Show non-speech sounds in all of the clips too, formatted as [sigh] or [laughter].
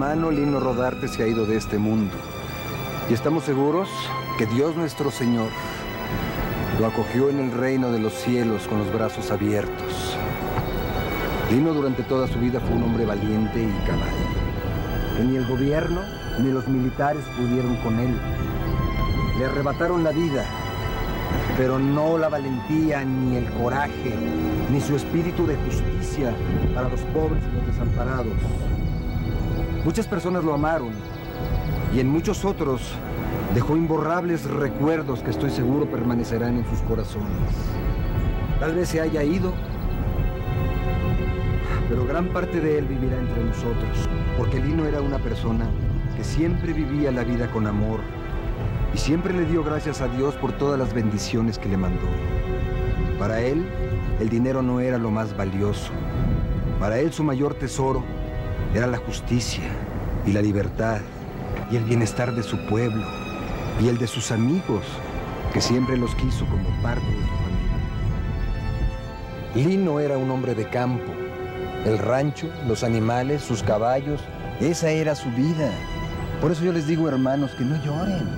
hermano Lino Rodarte se ha ido de este mundo. Y estamos seguros que Dios nuestro Señor lo acogió en el reino de los cielos con los brazos abiertos. Lino durante toda su vida fue un hombre valiente y cabal. Que ni el gobierno ni los militares pudieron con él. Le arrebataron la vida, pero no la valentía, ni el coraje, ni su espíritu de justicia para los pobres y los desamparados. Muchas personas lo amaron y en muchos otros dejó imborrables recuerdos que estoy seguro permanecerán en sus corazones. Tal vez se haya ido, pero gran parte de él vivirá entre nosotros, porque Lino era una persona que siempre vivía la vida con amor y siempre le dio gracias a Dios por todas las bendiciones que le mandó. Para él, el dinero no era lo más valioso. Para él su mayor tesoro era la justicia y la libertad y el bienestar de su pueblo y el de sus amigos, que siempre los quiso como parte de su familia. Lino era un hombre de campo. El rancho, los animales, sus caballos, esa era su vida. Por eso yo les digo, hermanos, que no lloren,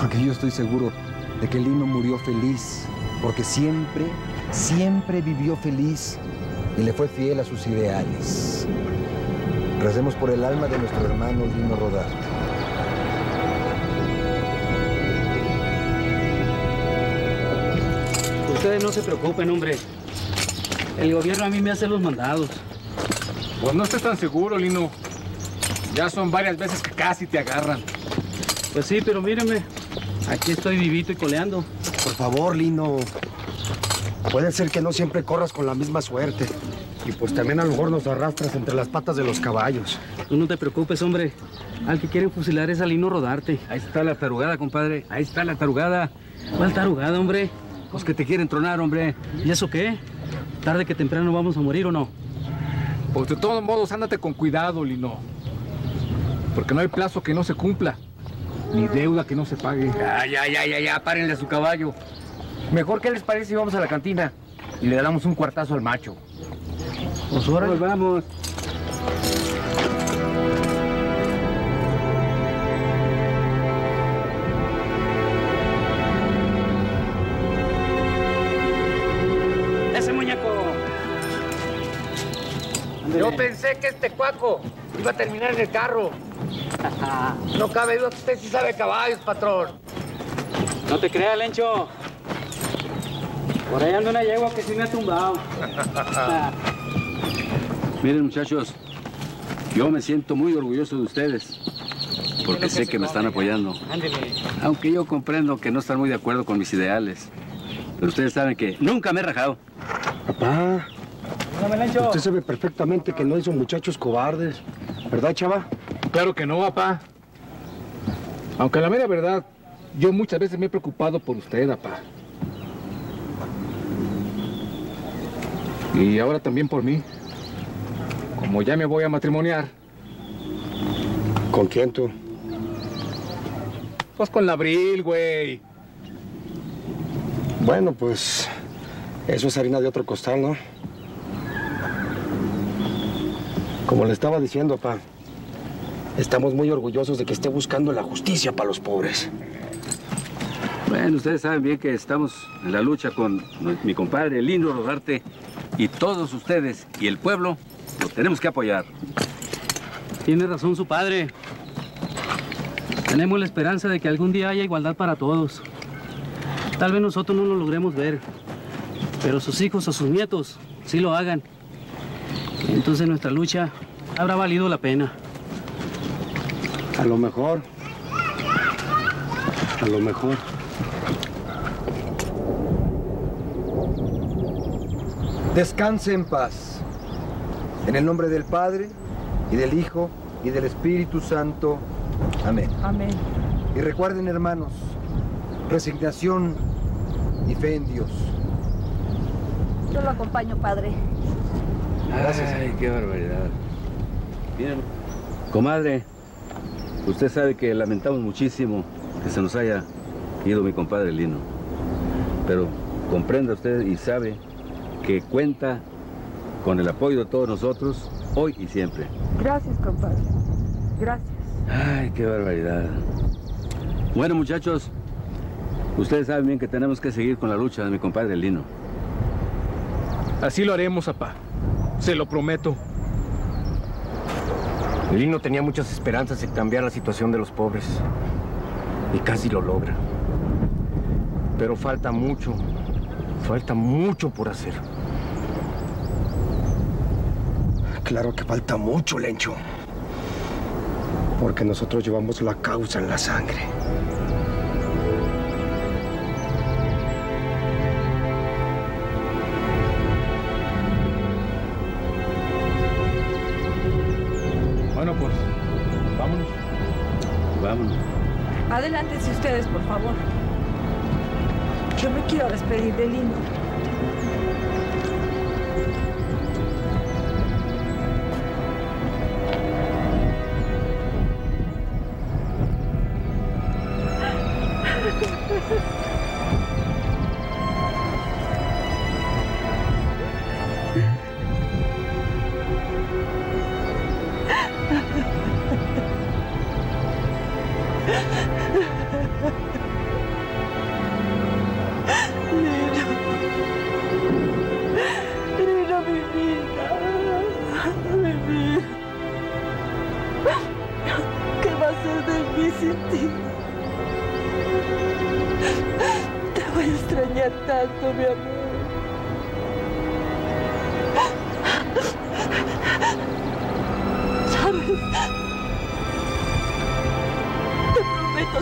porque yo estoy seguro de que Lino murió feliz, porque siempre, siempre vivió feliz y le fue fiel a sus ideales. Recemos por el alma de nuestro hermano Lino Rodarte. Ustedes no se preocupen, hombre. El gobierno a mí me hace los mandados. Pues no estés tan seguro, Lino. Ya son varias veces que casi te agarran. Pues sí, pero míreme. Aquí estoy vivito y coleando. Por favor, Lino. Puede ser que no siempre corras con la misma suerte. Y pues también a lo mejor nos arrastras entre las patas de los caballos. Tú no te preocupes, hombre. Al que quieren fusilar es a Lino Rodarte. Ahí está la tarugada, compadre. Ahí está la tarugada. ¿Cuál tarugada, hombre? Los que te quieren tronar, hombre. ¿Y eso qué? ¿Tarde que temprano vamos a morir o no? Pues de todos modos, ándate con cuidado, Lino. Porque no hay plazo que no se cumpla. Ni deuda que no se pague. Ya, ya, ya, ya, ya, párenle a su caballo. Mejor, ¿qué les parece si vamos a la cantina y le damos un cuartazo al macho? Pues ahora Pues vamos. ¡Ese muñeco! Yo pensé que este cuaco iba a terminar en el carro. No cabe duda que usted sí sabe caballos, patrón. No te creas, Lencho. Por ahí anda una yegua que sí me ha tumbado. [laughs] Miren muchachos, yo me siento muy orgulloso de ustedes, porque sé que me están apoyando. Ándele. Aunque yo comprendo que no están muy de acuerdo con mis ideales, pero ustedes saben que nunca me he rajado. Papá, usted sabe perfectamente que no son muchachos cobardes. ¿Verdad, chava? Claro que no, papá. Aunque la mera verdad, yo muchas veces me he preocupado por usted, papá. Y ahora también por mí. Como ya me voy a matrimoniar, ¿Con quién tú? pues con la Abril, güey. Bueno, pues eso es harina de otro costal, ¿no? Como le estaba diciendo, papá, estamos muy orgullosos de que esté buscando la justicia para los pobres. Bueno, ustedes saben bien que estamos en la lucha con mi compadre Lino Rodarte y todos ustedes y el pueblo lo tenemos que apoyar. Tiene razón su padre. Tenemos la esperanza de que algún día haya igualdad para todos. Tal vez nosotros no lo logremos ver, pero sus hijos o sus nietos sí lo hagan. Entonces nuestra lucha habrá valido la pena. A lo mejor. A lo mejor. Descanse en paz. En el nombre del Padre, y del Hijo, y del Espíritu Santo. Amén. Amén. Y recuerden, hermanos, resignación y fe en Dios. Yo lo acompaño, padre. Gracias. Ay, qué barbaridad. Miren, comadre, usted sabe que lamentamos muchísimo que se nos haya ido mi compadre Lino. Pero comprenda usted y sabe que cuenta con el apoyo de todos nosotros hoy y siempre. Gracias, compadre. Gracias. Ay, qué barbaridad. Bueno, muchachos, ustedes saben bien que tenemos que seguir con la lucha de mi compadre Lino. Así lo haremos, papá. Se lo prometo. Lino tenía muchas esperanzas en cambiar la situación de los pobres. Y casi lo logra. Pero falta mucho, falta mucho por hacer. Claro que falta mucho, Lencho. Porque nosotros llevamos la causa en la sangre. Bueno, pues, vámonos. Vámonos. Adelántense ustedes, por favor. Yo me quiero despedir de Lino. Lino,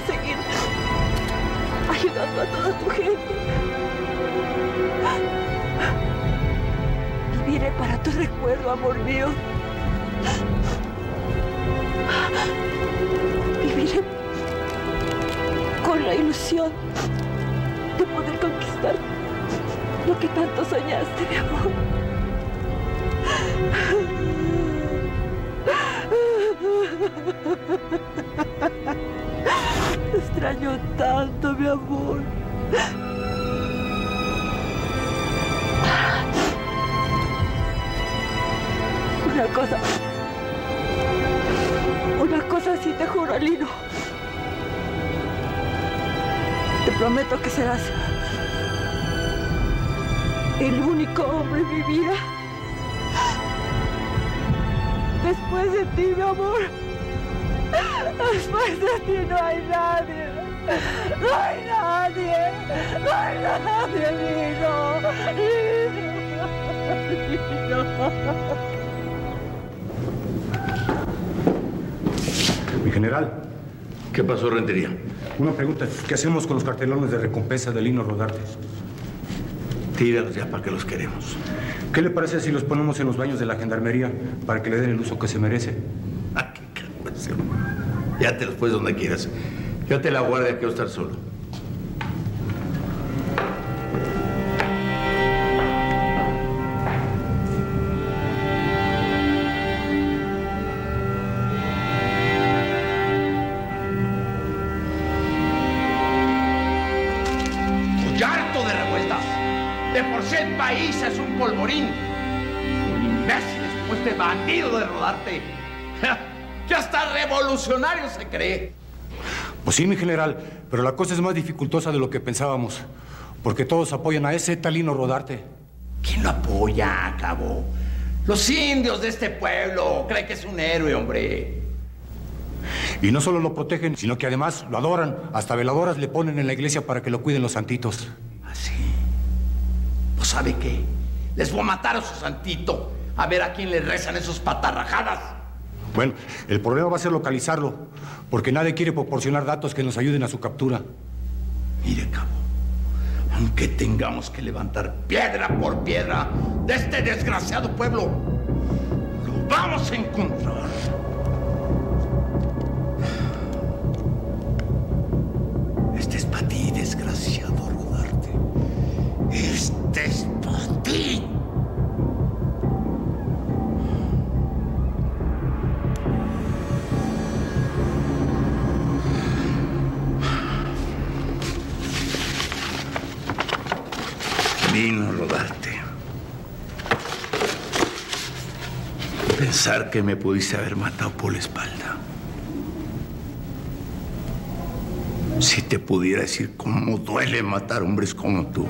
seguir ayudando a toda tu gente. te recuerdo, amor mío. Viviré con la ilusión de poder conquistar lo que tanto soñaste, mi amor. Te extraño tanto, mi amor. Una cosa. Una cosa sí te juro, Lino. Te prometo que serás el único hombre en mi vida. Después de ti, mi amor. Después de ti no hay nadie. No hay nadie. No hay nadie, Lino. Lino. Lino. Mi general. ¿Qué pasó, Rentería? Una pregunta. ¿Qué hacemos con los cartelones de recompensa de Lino Rodarte? Tíralos ya para que los queremos. ¿Qué le parece si los ponemos en los baños de la gendarmería para que le den el uso que se merece? Ah, qué calmación. Ya te los puedes donde quieras. Yo te la guardia, quiero estar solo. Revolucionario se cree. Pues sí, mi general, pero la cosa es más dificultosa de lo que pensábamos. Porque todos apoyan a ese talino Rodarte. ¿Quién lo apoya, cabo? Los indios de este pueblo creen que es un héroe, hombre. Y no solo lo protegen, sino que además lo adoran. Hasta veladoras le ponen en la iglesia para que lo cuiden los santitos. ¿Así? Pues ¿sabe qué? Les voy a matar a su santito. A ver a quién le rezan esos patarrajadas. Bueno, el problema va a ser localizarlo, porque nadie quiere proporcionar datos que nos ayuden a su captura. Mire, cabo, aunque tengamos que levantar piedra por piedra de este desgraciado pueblo, lo vamos a encontrar. Este es para ti, desgraciado Rodarte. Este es para ti. Pensar que me pudiste haber matado por la espalda. Si te pudiera decir cómo duele matar hombres como tú.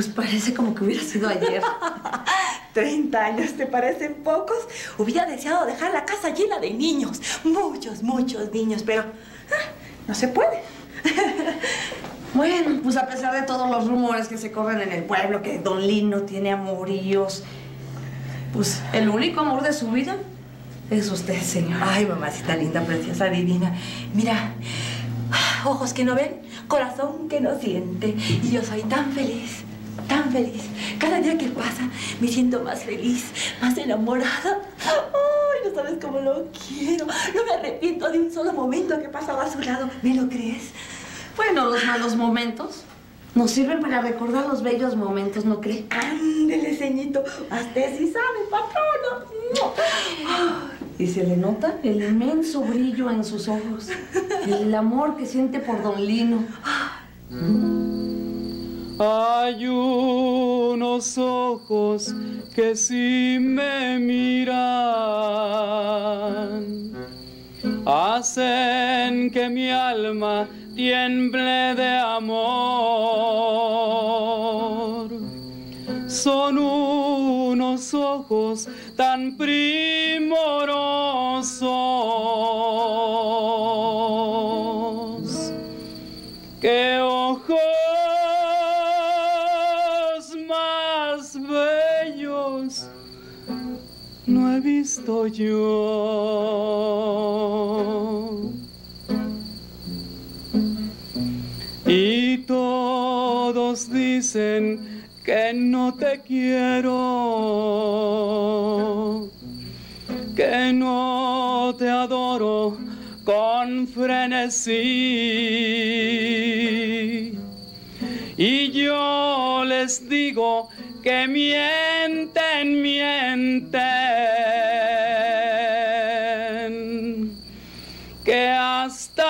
Pues parece como que hubiera sido ayer. [laughs] 30 años, ¿te parecen pocos? Hubiera deseado dejar la casa llena de niños. Muchos, muchos niños, pero ah, no se puede. [laughs] Bueno, pues a pesar de todos los rumores que se corren en el pueblo, que Don Lino tiene amoríos, pues el único amor de su vida es usted, señor. Ay, mamacita linda, preciosa, divina. Mira, ojos que no ven, corazón que no siente. Y yo soy tan feliz, tan feliz. Cada día que pasa me siento más feliz, más enamorada. Ay, no sabes cómo lo quiero. No me arrepiento de un solo momento que pasaba a su lado. ¿Me lo crees? Bueno, los malos momentos nos sirven para recordar los bellos momentos, ¿no cree? Ándele, ceñito. Usted sí sabe, patrono. Y se le nota el inmenso brillo en sus ojos. El amor que siente por don Lino. Hay unos ojos que sí me miran, hacen que mi alma tiemble de amor. Son unos ojos tan primorosos que Y todos dicen que no te quiero, que no te adoro con frenesí. Y yo les digo que mienten, mienten, que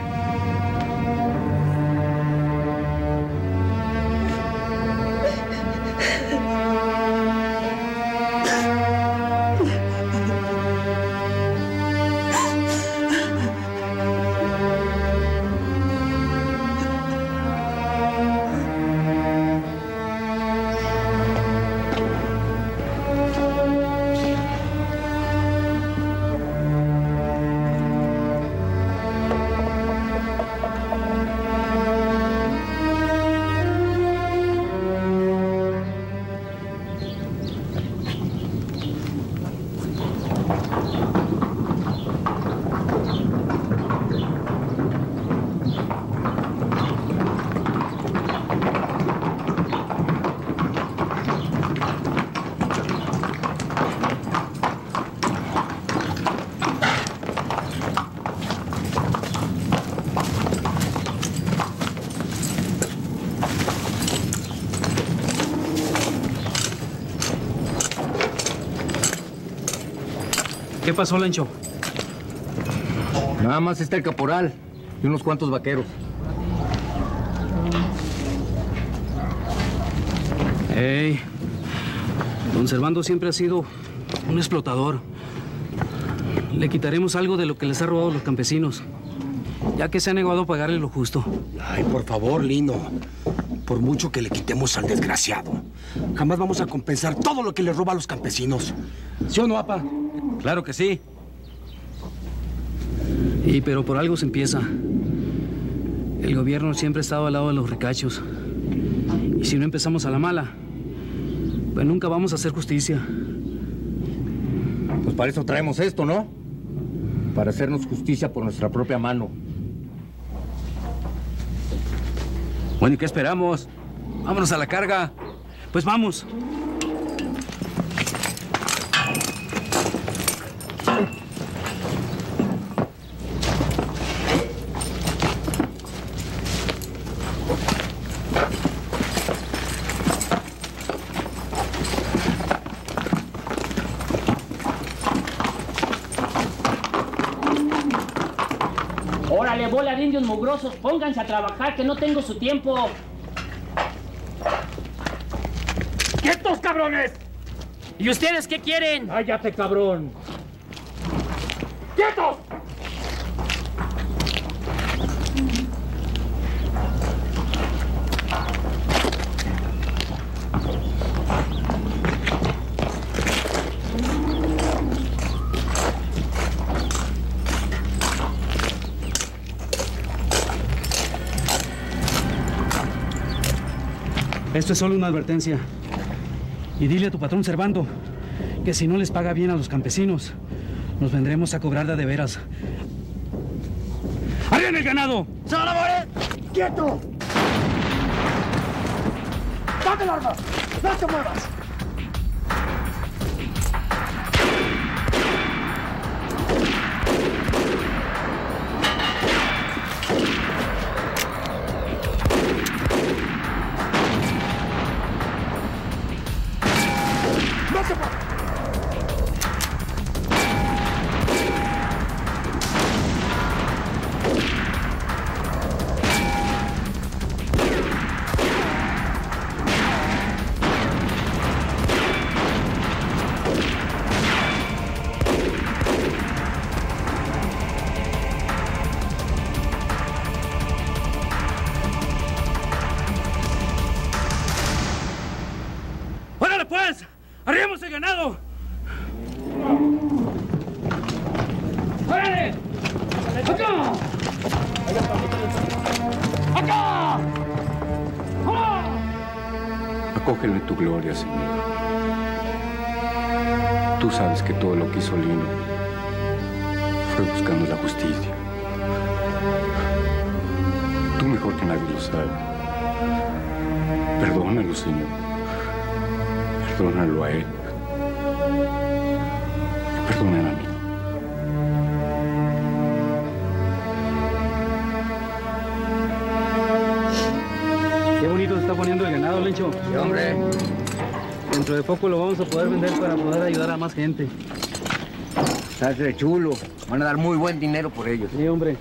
¿Qué pasó, Lencho? Nada más está el caporal y unos cuantos vaqueros. Ey, don Servando siempre ha sido un explotador. Le quitaremos algo de lo que les ha robado los campesinos, ya que se ha negado a pagarle lo justo. Ay, por favor, Lino. Por mucho que le quitemos al desgraciado, jamás vamos a compensar todo lo que le roba a los campesinos. ¿Sí o no, apa? Claro que sí. Y pero por algo se empieza. El gobierno siempre ha estado al lado de los ricachos. Y si no empezamos a la mala, pues nunca vamos a hacer justicia. Pues para eso traemos esto, ¿no? Para hacernos justicia por nuestra propia mano. Bueno, ¿y qué esperamos? Vámonos a la carga. Pues vamos. Órale, bola de indios mugrosos, pónganse a trabajar que no tengo su tiempo. ¡Quietos, cabrones! ¿Y ustedes qué quieren? ¡Cállate, cabrón! ¡Quietos! Es solo una advertencia. Y dile a tu patrón Servando que si no les paga bien a los campesinos, nos vendremos a cobrar de, de veras. ¡Arriba el ganado! ¡Salvador! ¡Quieto! ¡Date el arma! ¡No te muevas! Señor. Tú sabes que todo lo que hizo Lino fue buscando la justicia. Tú mejor que nadie lo sabes. Perdónalo, Señor. Perdónalo a él. Y perdóname a mí. Qué bonito se está poniendo el ganado, Lencho. Sí, hombre. Dentro de poco lo vamos a poder vender para poder ayudar a más gente. Estás de chulo. Van a dar muy buen dinero por ellos. Sí, hombre.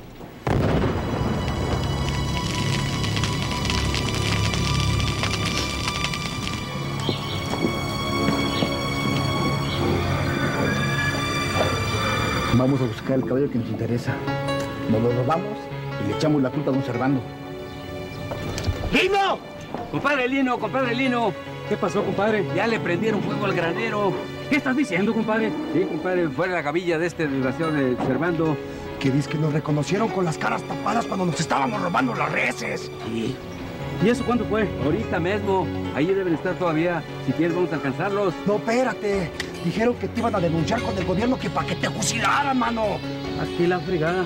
Vamos a buscar el caballo que nos interesa. Nos lo robamos y le echamos la culpa a don Servando. ¡Lino! Compadre Lino, compadre Lino. ¿Qué pasó, compadre? Ya le prendieron fuego al granero. ¿Qué estás diciendo, compadre? Sí, compadre, fue la gavilla de este desgraciado de Servando. Que dice que nos reconocieron con las caras tapadas cuando nos estábamos robando las reses. Sí. ¿Y eso cuándo fue? Ahorita mismo. Ahí deben estar todavía. Si quieres, vamos a alcanzarlos. No, espérate. Dijeron que te iban a denunciar con el gobierno que para que te fusilaran, mano. Aquí la fregada.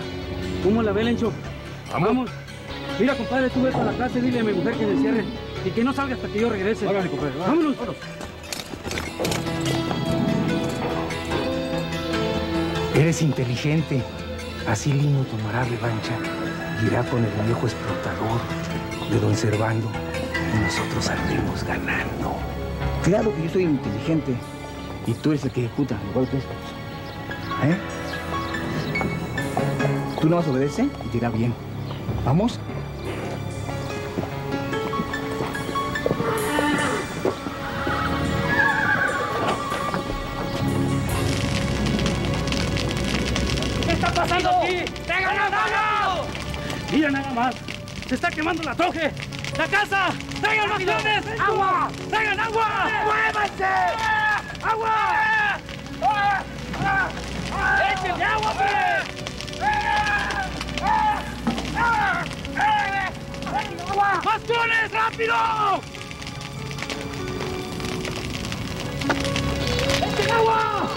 ¿Cómo la ve, Lencho? Vamos. Mira, compadre, tú ves a la casa y dile a mi mujer que se cierre. Y que no salga hasta que yo regrese. Órale, compadre, va. Vámonos. Eres inteligente. Así Lino tomará revancha. Irá con el viejo explotador de don Servando. Y nosotros saldremos ganando. Claro que yo soy inteligente. Y tú eres el que ejecuta, igual que estos. ¿Eh? Tú no vas a obedecer y te irá bien. ¿Vamos? Pasando aquí? ¡Te ganado! Mira nada más. Se está quemando la troje. ¡La casa! ¡Traigan raciones! ¡Agua! ¡Traigan agua! ¡Muévanse! ¡Agua! ¡Échenle agua, agua! ¡Bastones, rápido! ¡Echen agua!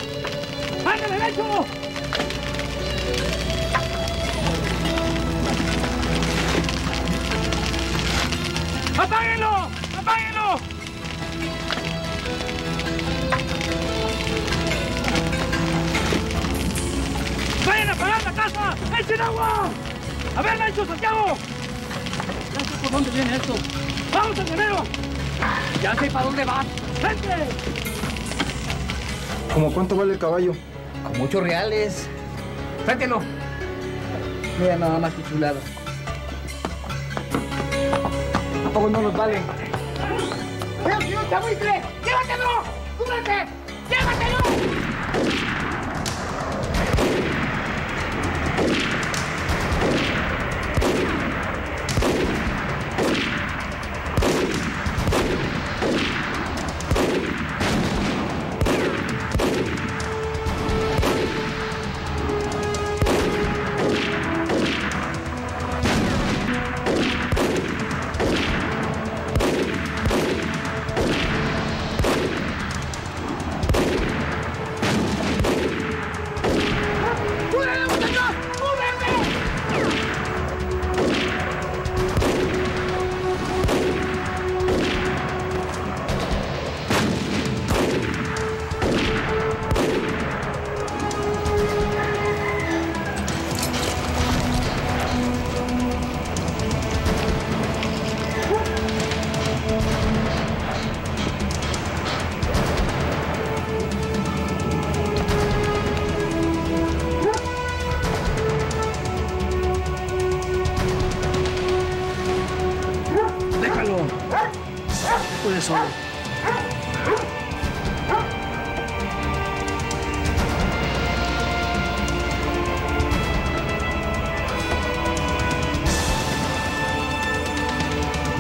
¡Ándale, derecho! ¡Apáguenlo! ¡Apáguenlo! ¡Vayan a apagar la casa! ¡Echen agua! ¡A ver, Nacho, Santiago! Ya sé por dónde viene esto. ¡Vamos, enfermero! Ya sé para dónde vas. ¡Vente! ¿Cómo cuánto vale el caballo? Con muchos reales. Tráetelo. Mira nada más que chulado. ¿A poco no nos vale? ¡Pero un chabuitre! ¡Llévatelo! ¡Cúbrete!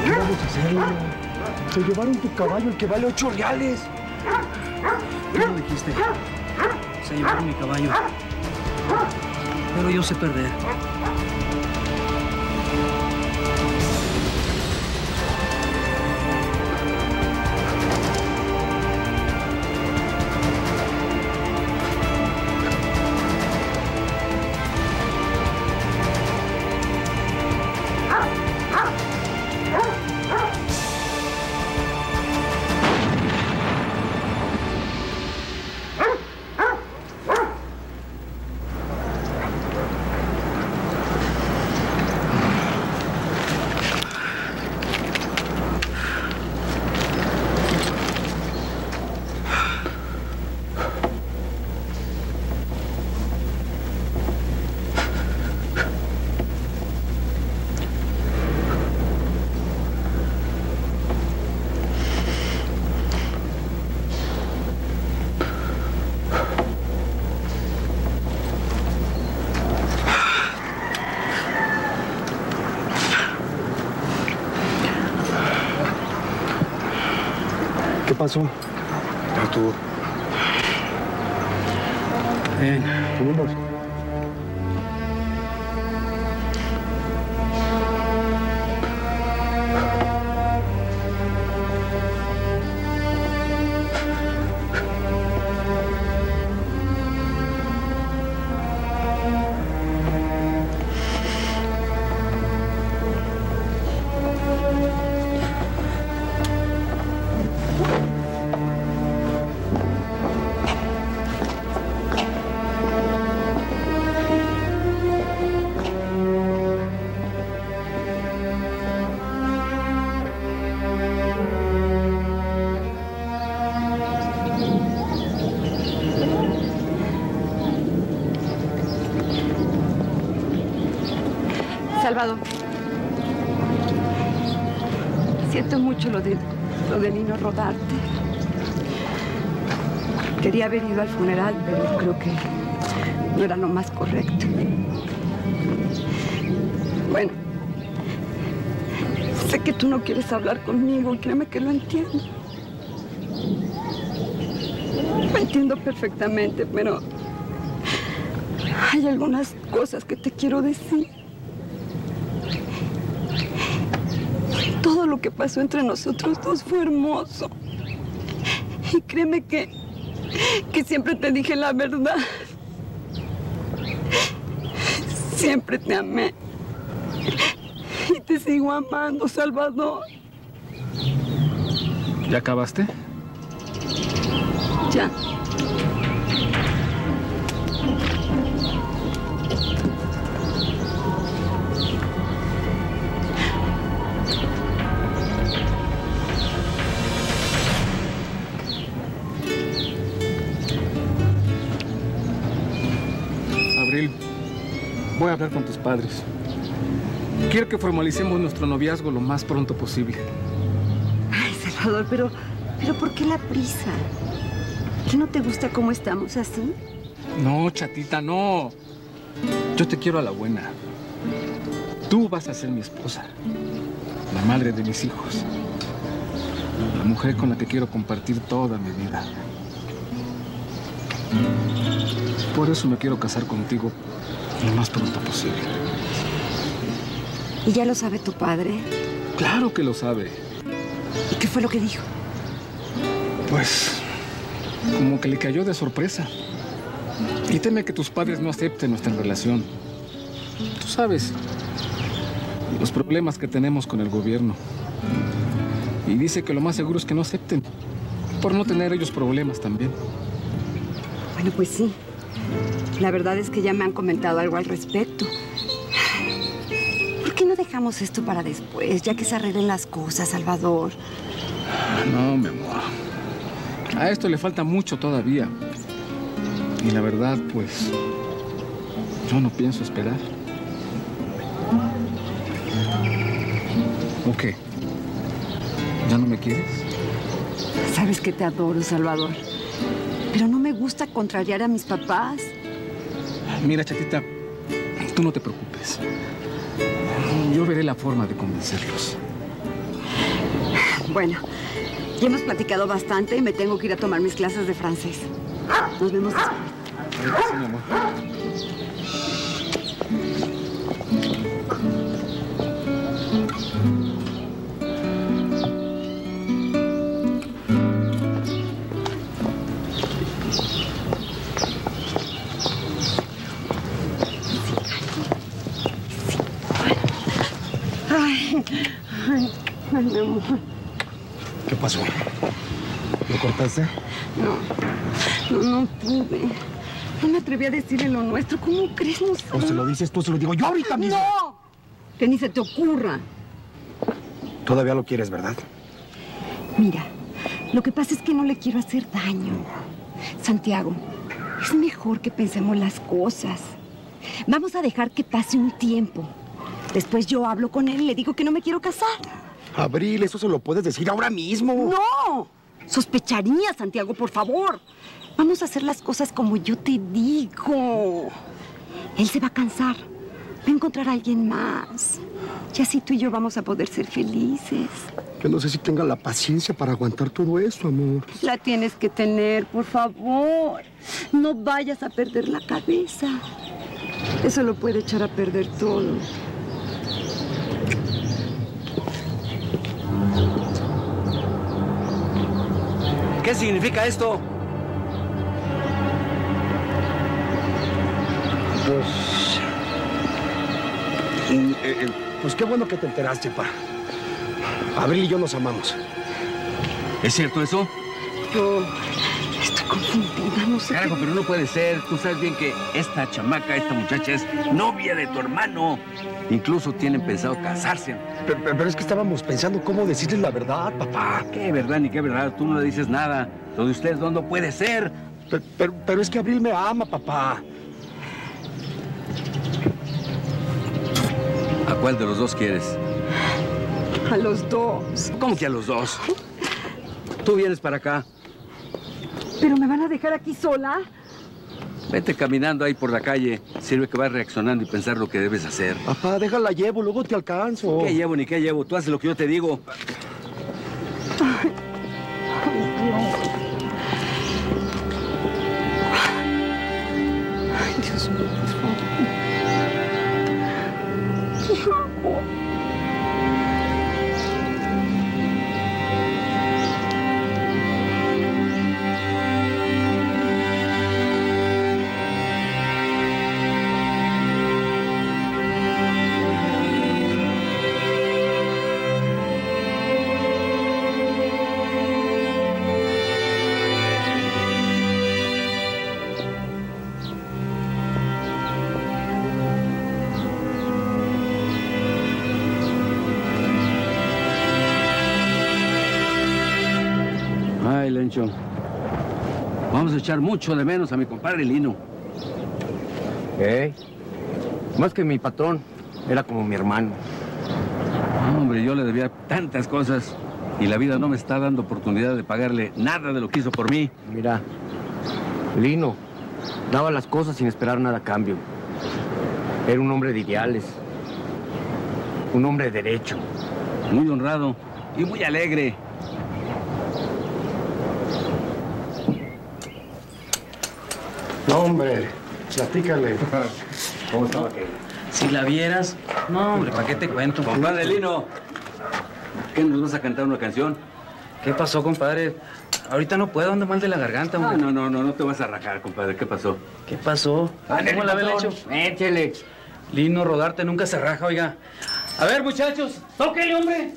Vamos a? Se llevaron tu caballo, el que vale ocho reales. ¿Qué lo dijiste? Se llevaron mi caballo. Pero yo sé perder. ¿Qué al funeral, pero creo que no era lo más correcto. Bueno, Sé que tú no quieres hablar conmigo, créeme que lo entiendo. Lo entiendo perfectamente, pero hay algunas cosas que te quiero decir. Todo lo que pasó entre nosotros dos fue hermoso. Y créeme que, que siempre te dije la verdad. Siempre te amé. Y te sigo amando, Salvador. ¿Ya acabaste? Ya. Voy a hablar con tus padres. Quiero que formalicemos nuestro noviazgo lo más pronto posible. Ay, Salvador, pero, pero ¿por qué la prisa? ¿Qué no te gusta cómo estamos así? No, chatita, no. Yo te quiero a la buena. Tú vas a ser mi esposa, la madre de mis hijos, la mujer con la que quiero compartir toda mi vida. Por eso me quiero casar contigo lo más pronto posible. ¿Y ya lo sabe tu padre? Claro que lo sabe. ¿Y qué fue lo que dijo? Pues, como que le cayó de sorpresa. Y teme que tus padres no acepten nuestra relación. Tú sabes, los problemas que tenemos con el gobierno. Y dice que lo más seguro es que no acepten, por no tener ellos problemas también. Bueno, pues sí. La verdad es que ya me han comentado algo al respecto. ¿Por qué no dejamos esto para después, ya que se arreglen las cosas, Salvador? No, mi amor. A esto le falta mucho todavía. Y la verdad, pues, yo no pienso esperar. ¿O qué? ¿Ya no me quieres? Sabes que te adoro, Salvador. Pero no me gusta contrariar a mis papás. Mira, chatita, tú no te preocupes. Yo veré la forma de convencerlos. Bueno, ya hemos platicado bastante y me tengo que ir a tomar mis clases de francés. Nos vemos después. Sí, mi amor. Ay, mi amor. ¿Qué pasó? ¿Lo cortaste? No, no, no pude. No me atreví a decirle lo nuestro. ¿Cómo crees? No sé. O se lo dices tú, se lo digo yo ahorita mismo. ¡No! Que ni se te ocurra. Todavía lo quieres, ¿verdad? Mira, lo que pasa es que no le quiero hacer daño. Santiago, es mejor que pensemos las cosas. Vamos a dejar que pase un tiempo. Después yo hablo con él y le digo que no me quiero casar. Abril, eso se lo puedes decir ahora mismo. ¡No! Sospecharía, Santiago, por favor. Vamos a hacer las cosas como yo te digo. Él se va a cansar. Va a encontrar a alguien más. Y así tú y yo vamos a poder ser felices. Yo no sé si tenga la paciencia para aguantar todo esto, amor. La tienes que tener, por favor. No vayas a perder la cabeza. Eso lo puede echar a perder todo. ¿Qué significa esto? Pues. eh, eh, pues qué bueno que te enteraste, pa. Abril y yo nos amamos. ¿Es cierto eso? Yo estoy confundida, no sé. Carajo, pero no puede ser. Tú sabes bien que esta chamaca, esta muchacha es novia de tu hermano. Incluso tienen pensado casarse. Pero, pero es que estábamos pensando cómo decirles la verdad, papá. ¿Qué verdad ni qué verdad? Tú no le dices nada. Lo de ustedes no puede ser. Pero, pero- pero es que Abril me ama, papá. ¿A cuál de los dos quieres? A los dos. ¿Cómo que a los dos? Tú vienes para acá. ¿Pero me van a dejar aquí sola? Vete caminando ahí por la calle. Sirve que vas reaccionando y pensar lo que debes hacer. Papá, déjala llevo, luego te alcanzo. ¿Qué llevo ni qué llevo? Tú haces lo que yo te digo. Ay, a echar mucho de menos a mi compadre Lino. ¿Eh? Más que mi patrón, era como mi hermano. Hombre, yo le debía tantas cosas y la vida no me está dando oportunidad de pagarle nada de lo que hizo por mí. Mira, Lino daba las cosas sin esperar nada a cambio. Era un hombre de ideales. Un hombre de derecho. Muy honrado y muy alegre. No, hombre, platícale. ¿Cómo estaba aquello? Si la vieras, no, hombre, ¿para qué te cuento? Compadre Lino, ¿qué nos vas a cantar una canción? ¿Qué pasó, compadre? Ahorita no puedo, ando mal de la garganta, No, hombre. no, no, no, no te vas a rajar, compadre. ¿Qué pasó? ¿Qué pasó? Ándale, ¿Cómo la patrón, hecho? Échele. Lino Rodarte nunca se raja, oiga. A ver, muchachos, tóquele, hombre.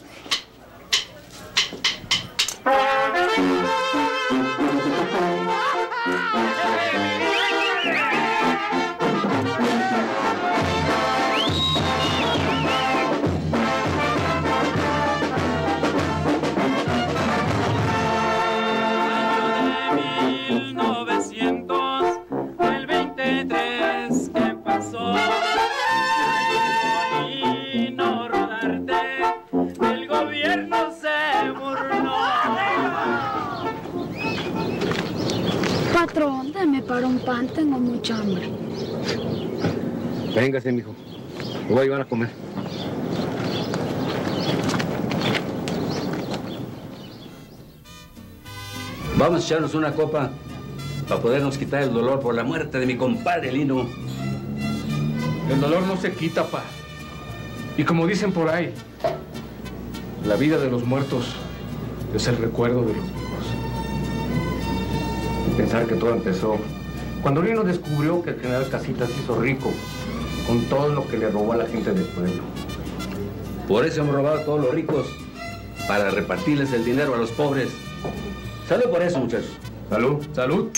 Un pan, tengo mucha hambre. Véngase, mijo. Lo voy a llevar a comer. Vamos a echarnos una copa para podernos quitar el dolor por la muerte de mi compadre Lino. El dolor no se quita, pa. Y como dicen por ahí, la vida de los muertos es el recuerdo de los vivos. Y pensar que todo empezó cuando Lino descubrió que el general Casitas se hizo rico con todo lo que le robó a la gente del pueblo. Por eso hemos robado a todos los ricos, para repartirles el dinero a los pobres. Salud por eso, muchachos. Salud. Salud.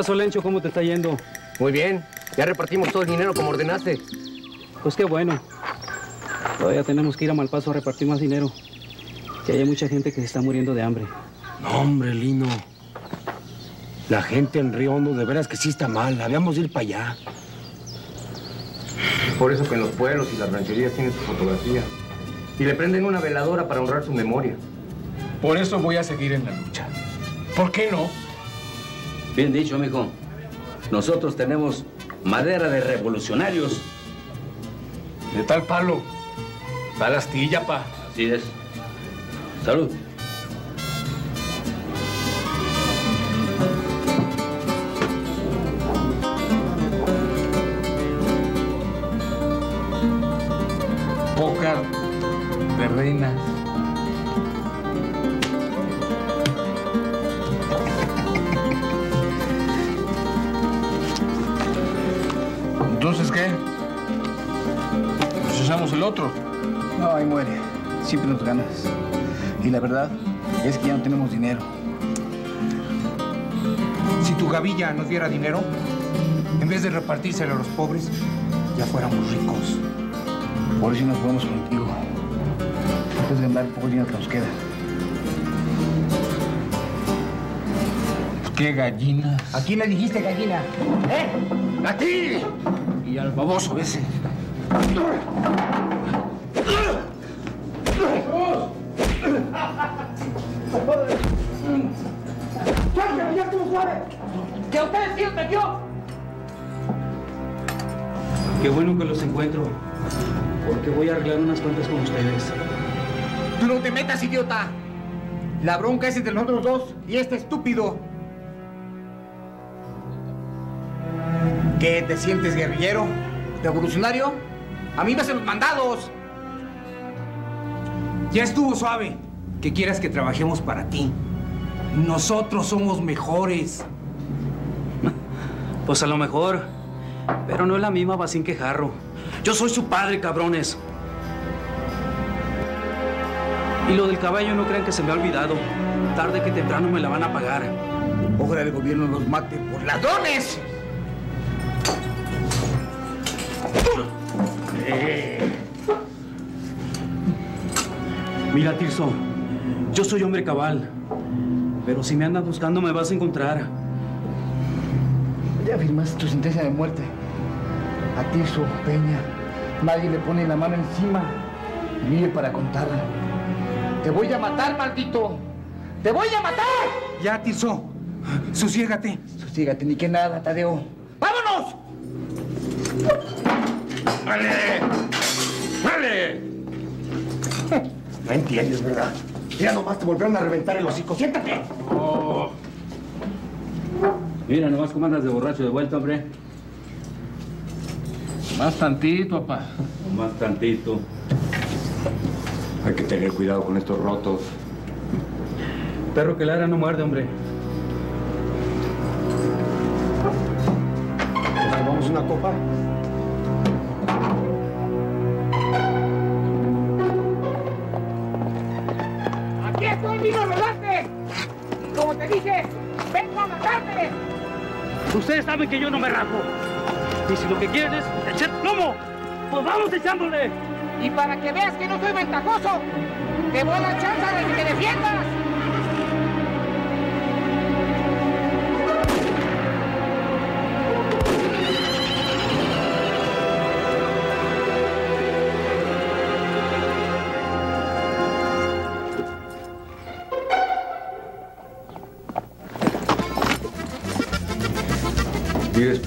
Pasó, Lencho? ¿Cómo te está yendo? Muy bien. Ya repartimos todo el dinero como ordenaste. Pues qué bueno. Todavía tenemos que ir a Malpaso a repartir más dinero. Que hay mucha gente que se está muriendo de hambre. No, hombre, Lino. La gente en Río Hondo de veras que sí está mal. Habíamos de ir para allá. Por eso que en los pueblos y las rancherías tienen su fotografía. Y le prenden una veladora para honrar su memoria. Por eso voy a seguir en la lucha. ¿Por qué no? Bien dicho, mijo. Nosotros tenemos madera de revolucionarios. De tal palo, tal astilla, pa. Así es. Salud. Siempre nos ganas. Y la verdad es que ya no tenemos dinero. Si tu gavilla nos diera dinero, en vez de repartírselo a los pobres, ya fuéramos ricos. Por eso nos vamos contigo. Después de ganar el poco dinero que nos queda. ¿Qué gallinas? ¿A quién le dijiste gallina? ¿Eh? ¡A ti! Y al baboso ese. ¡Que ustedes sí metió! Qué bueno que los encuentro, porque voy a arreglar unas cuentas con ustedes. ¡Tú no te metas, idiota! La bronca es entre nosotros dos y este estúpido. ¿Qué? ¿Te sientes guerrillero? ¿Revolucionario? A mí me hacen los mandados. Ya estuvo suave. Que quieras que trabajemos para ti. Nosotros somos mejores. [laughs] Pues a lo mejor, pero no es la misma Bacín que Jarro. Yo soy su padre, cabrones. Y lo del caballo no crean que se me ha olvidado. Tarde que temprano me la van a pagar. Ojalá el gobierno los mate por ladrones. Mira, Tirso, yo soy hombre cabal. Pero si me andas buscando, me vas a encontrar. Ya firmaste tu sentencia de muerte. A Tirso, Peña, nadie le pone la mano encima. Vive para contarla. Te voy a matar, maldito. ¡Te voy a matar! Ya, Tirso. Sosiégate. Sosiégate, ni que nada, Tadeo. ¡Vámonos! ¡Vale! ¡Vale! No entiendes, ¿verdad? Ya nomás te volvieron a reventar el hocico. ¡Siéntate! Mira, nomás cómo andas de borracho de vuelta, hombre. Más tantito, papá. Más tantito. Hay que tener cuidado con estos rotos. Perro que ladra no muerde, hombre. ¿Nos tomamos una copa? Te dije, vengo a matarte. Ustedes saben que yo no me rajo. Y si lo que quieren es echar plomo, pues vamos echándole. Y para que veas que no soy ventajoso, te voy a dar chance de que te defiendas.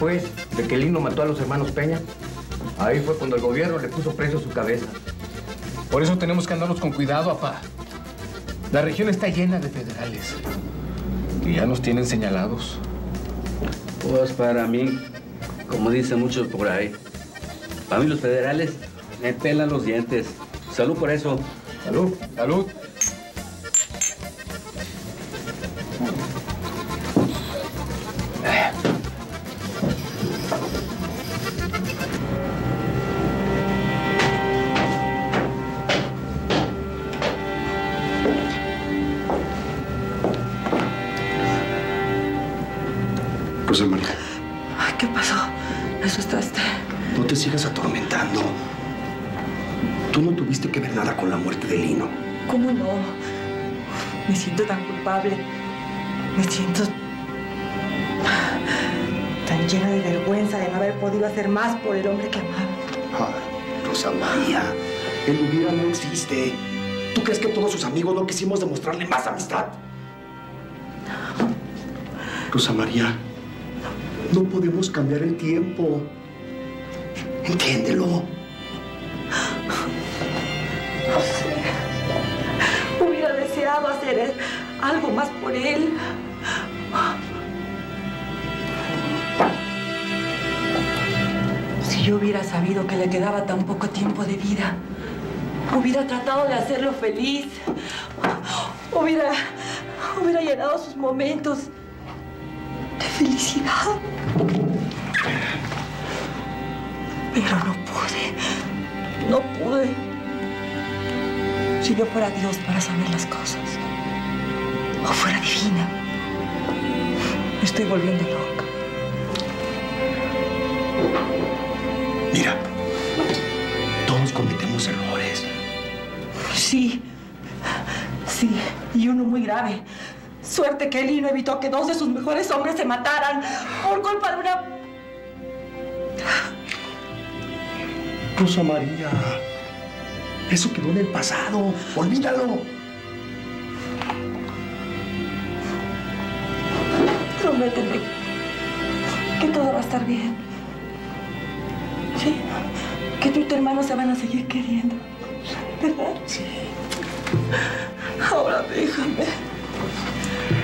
Después de que Lino mató a los hermanos Peña, ahí fue cuando el gobierno le puso precio a su cabeza. Por eso tenemos que andarnos con cuidado, papá. La región está llena de federales. Y ya nos tienen señalados. Pues para mí, como dicen muchos por ahí, para mí los federales me pelan los dientes. Salud por eso. Salud. Salud. ¿Tú crees que todos sus amigos no quisimos demostrarle más amistad? Rosa María, no podemos cambiar el tiempo. Entiéndelo. No sé. Hubiera deseado hacer algo más por él. Si yo hubiera sabido que le quedaba tan poco tiempo de vida, hubiera tratado de hacerlo feliz. Hubiera, hubiera llenado sus momentos de felicidad. Pero no pude. No pude. Si yo fuera Dios para saber las cosas. O fuera divina. Me estoy volviendo loca. Mira, Sí. Sí. Y uno muy grave. Suerte que Lino evitó que dos de sus mejores hombres se mataran por culpa de una... Rosa María, eso quedó en el pasado. Olvídalo. Prométeme que todo va a estar bien. Sí. Que tú y tu hermano se van a seguir queriendo. Sí. Ahora déjame.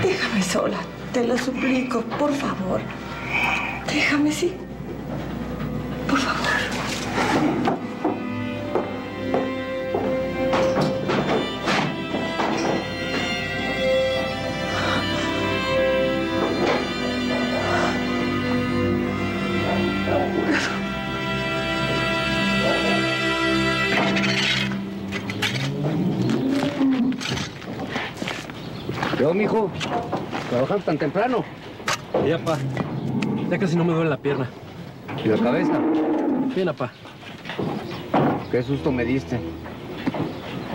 Déjame sola. Te lo suplico, por favor. Déjame, sí. Tan temprano. Ya, pa. Ya casi no me duele la pierna. ¿Y la cabeza? Bien, pa. Qué susto me diste.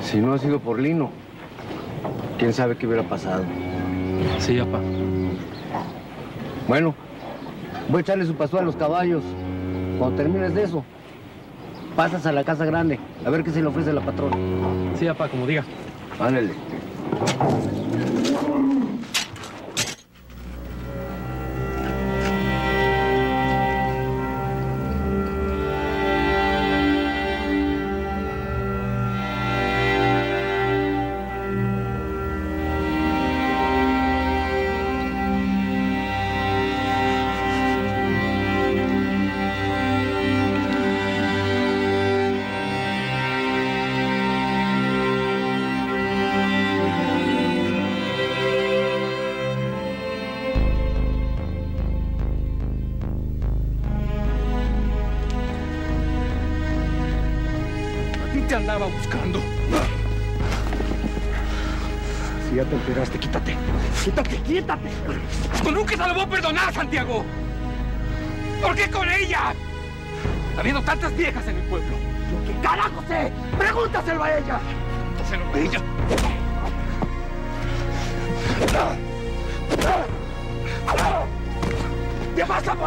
Si no ha sido por Lino, quién sabe qué hubiera pasado. Sí, apa. Bueno, voy a echarle su paso a los caballos. Cuando termines de eso, pasas a la casa grande a ver qué se le ofrece a la patrona. Sí, apa, como diga. Ándale.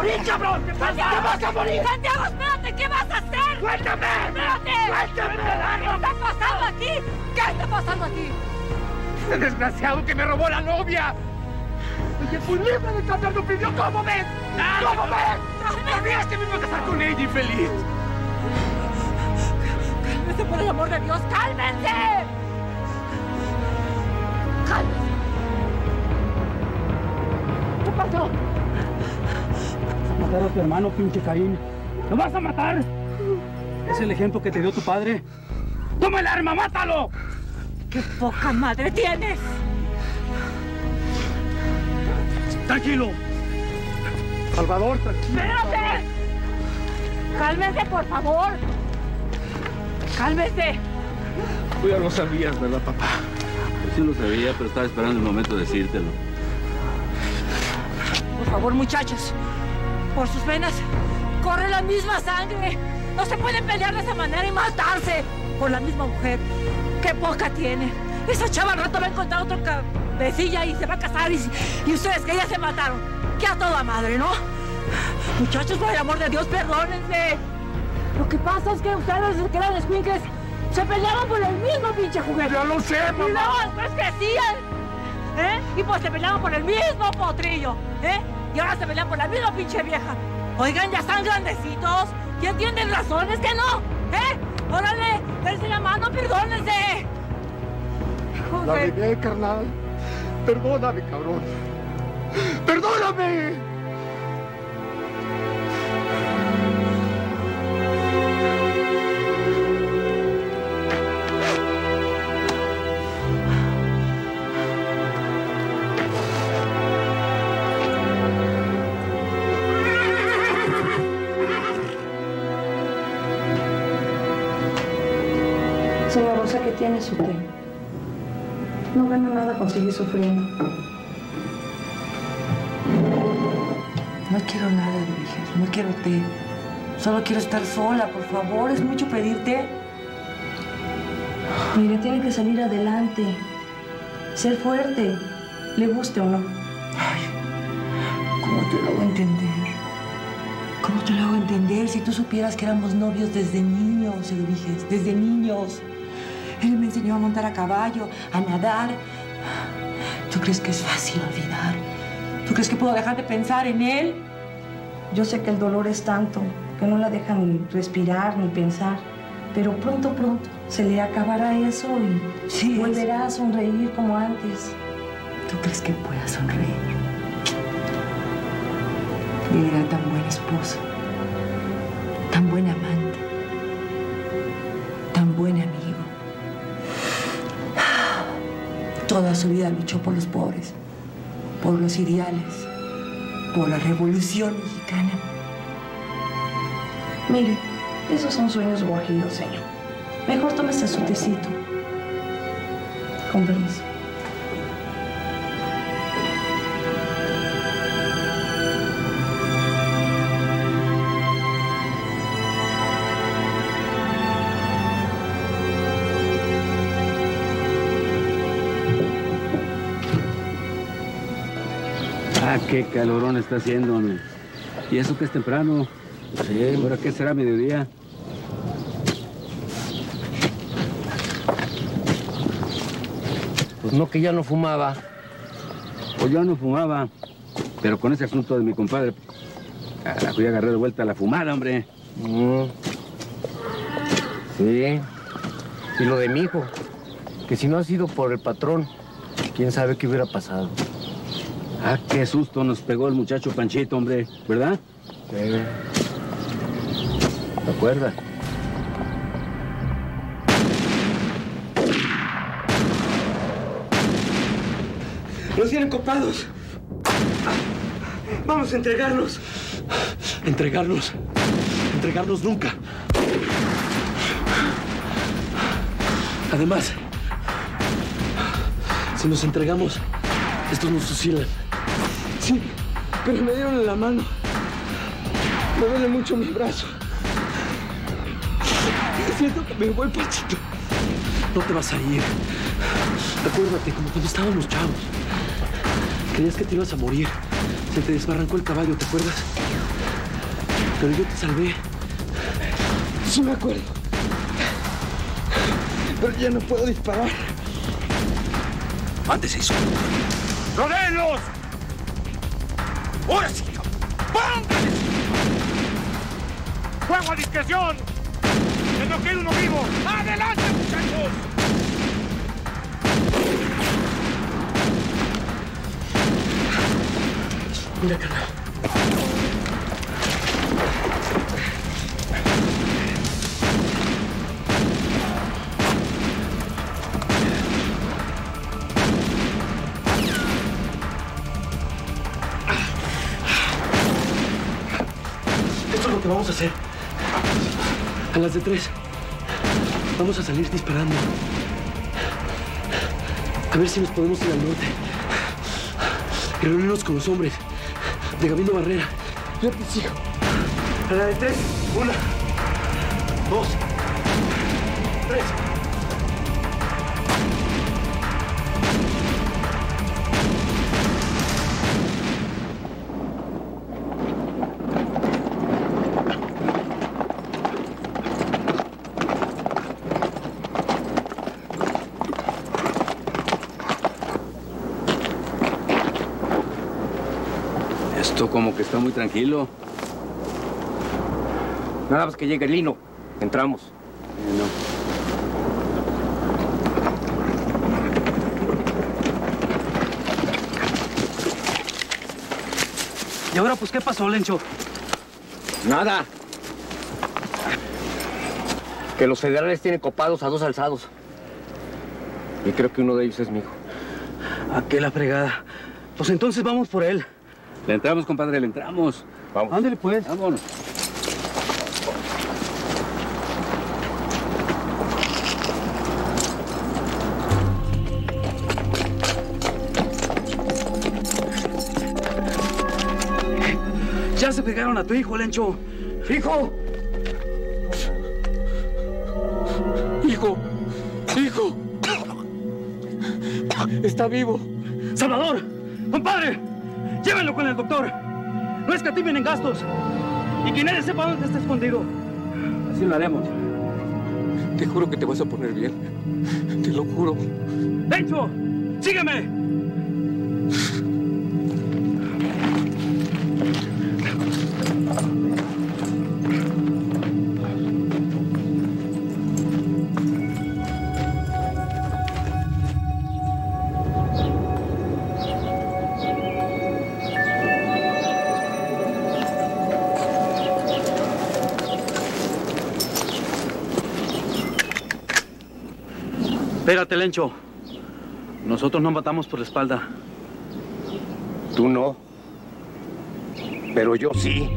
Morir, cabrón! ¡Te te vas a morir! Santiago, espérate, ¿qué vas a hacer? ¡Suéltame! ¡Espérate! ¡Suéltame! ¿Qué está pasando aquí? ¿Qué está pasando aquí? ¡Ese desgraciado que me robó la novia! Oye, fui libre de cambiar de opinión, ¿cómo ves? ¿Cómo ves? ¡Sabías que me iba a casar con ella infeliz! ¡Cálmese, por el amor de Dios! ¡Cálmense! ¡Cálmense! ¿Qué pasó? Matar a tu hermano, pinche Caín. ¡Lo vas a matar! Es el ejemplo que te dio tu padre. ¡Toma el arma, mátalo! ¡Qué poca madre tienes! Tranquilo. Salvador, tranquilo. ¡Espérate! ¡Cálmense, por favor! ¡Cálmense! Tú ya lo sabías, ¿verdad, papá? Pues sí lo sabía, pero estaba esperando el momento de decírtelo. Por favor, muchachos, por sus venas corre la misma sangre. No se pueden pelear de esa manera y matarse por la misma mujer. ¡Qué poca tiene! Esa chava al rato va a encontrar otra cabecilla y se va a casar y, y ustedes que ya se mataron. ¡Qué a toda madre, ¿no? Muchachos, por el amor de Dios, perdónense. Lo que pasa es que ustedes, que eran escuincles, se peleaban por el mismo pinche juguete. ¡Ya lo sé, Y luego después crecían, ¿eh? Y pues se peleaban por el mismo potrillo, ¿eh? Y ahora se pelean por la misma pinche vieja. Oigan, ya están grandecitos. ¿Ya tienen razones que no? ¿Eh? Órale, dense la mano, perdónense. La bebé, carnal. Perdóname, cabrón. ¡Perdóname! Rosa, ¿qué tiene su té? No gana nada con seguir sufriendo. No quiero nada, Edviges. No quiero té. Solo quiero estar sola, por favor. Es mucho pedirte. Mire, tiene que salir adelante. Ser fuerte. Le guste o no. ¿Cómo te lo hago entender? ¿Cómo te lo hago entender si tú supieras que éramos novios desde niños, Edviges? Desde niños. Él me enseñó a montar a caballo, a nadar. ¿Tú crees que es fácil olvidar? ¿Tú crees que puedo dejar de pensar en él? Yo sé que el dolor es tanto que no la deja ni respirar ni pensar. Pero pronto, pronto se le acabará eso y volverá a sonreír como antes. ¿Tú crees que pueda sonreír? Y era tan buen esposo, tan buen amante, Toda su vida luchó por los pobres, por los ideales, por la revolución mexicana. Mire, esos son sueños guajiros, señor. Mejor tómese su tecito. Con permiso. Qué calorón está haciendo, hombre. ¿Y eso que es temprano? Sí. ¿Ahora qué será mediodía? Pues no que ya no fumaba. Pues yo no fumaba. Pero con ese asunto de mi compadre, ah, fui a agarrar de vuelta la fumada, hombre. Mm. Sí. Y lo de mi hijo, que si no ha sido por el patrón, quién sabe qué hubiera pasado. Ah, qué susto nos pegó el muchacho Panchito, hombre, ¿verdad? Sí. ¿Te acuerdas? ¡Nos tienen copados! ¡Vamos a entregarnos! Entregarnos. Entregarnos nunca. Además, si nos entregamos, estos nos fusilan. Sí, pero me dieron en la mano. Me duele mucho mi brazo. Siento que me voy, Panchito. No te vas a ir. Acuérdate, como cuando estábamos chavos. Creías que te ibas a morir. Se te desbarrancó el caballo, ¿te acuerdas? Pero yo te salvé. Sí me acuerdo. Pero ya no puedo disparar. Antes eso. ¡Rodéenlos! ¡Ahora sí! ¡Pónganles! ¡Fuego a discreción! ¡Que no quede uno vivo! ¡Adelante, muchachos! Mira, carnal. Vamos a hacer. A las de tres. Vamos a salir disparando. A ver si nos podemos ir al norte. Y reunirnos con los hombres de Gabino Barrera. Yo te sigo. A la de tres. Una, dos, está muy tranquilo. Nada más que llegue el Lino. Entramos. ¿Y ahora pues qué pasó, Lencho? Nada. Que los federales tienen copados a dos alzados. Y creo que uno de ellos es mi hijo. ¿A qué la fregada? Pues entonces vamos por él. Le entramos, compadre, le entramos. Vamos. Ándale, pues. Vámonos. Ya se pegaron a tu hijo, Lencho. ¡Hijo! ¡Hijo! ¡Hijo! ¡Está vivo! ¡Salvador! ¡Compadre! ¡Llévenlo! Con el doctor! No escatimen en gastos. Y que nadie sepa dónde está escondido. Así lo haremos. Te juro que te vas a poner bien. Te lo juro. ¡Lencho! ¡Sígueme! Espérate, Lencho. Nosotros no matamos por la espalda. Tú no. Pero yo sí.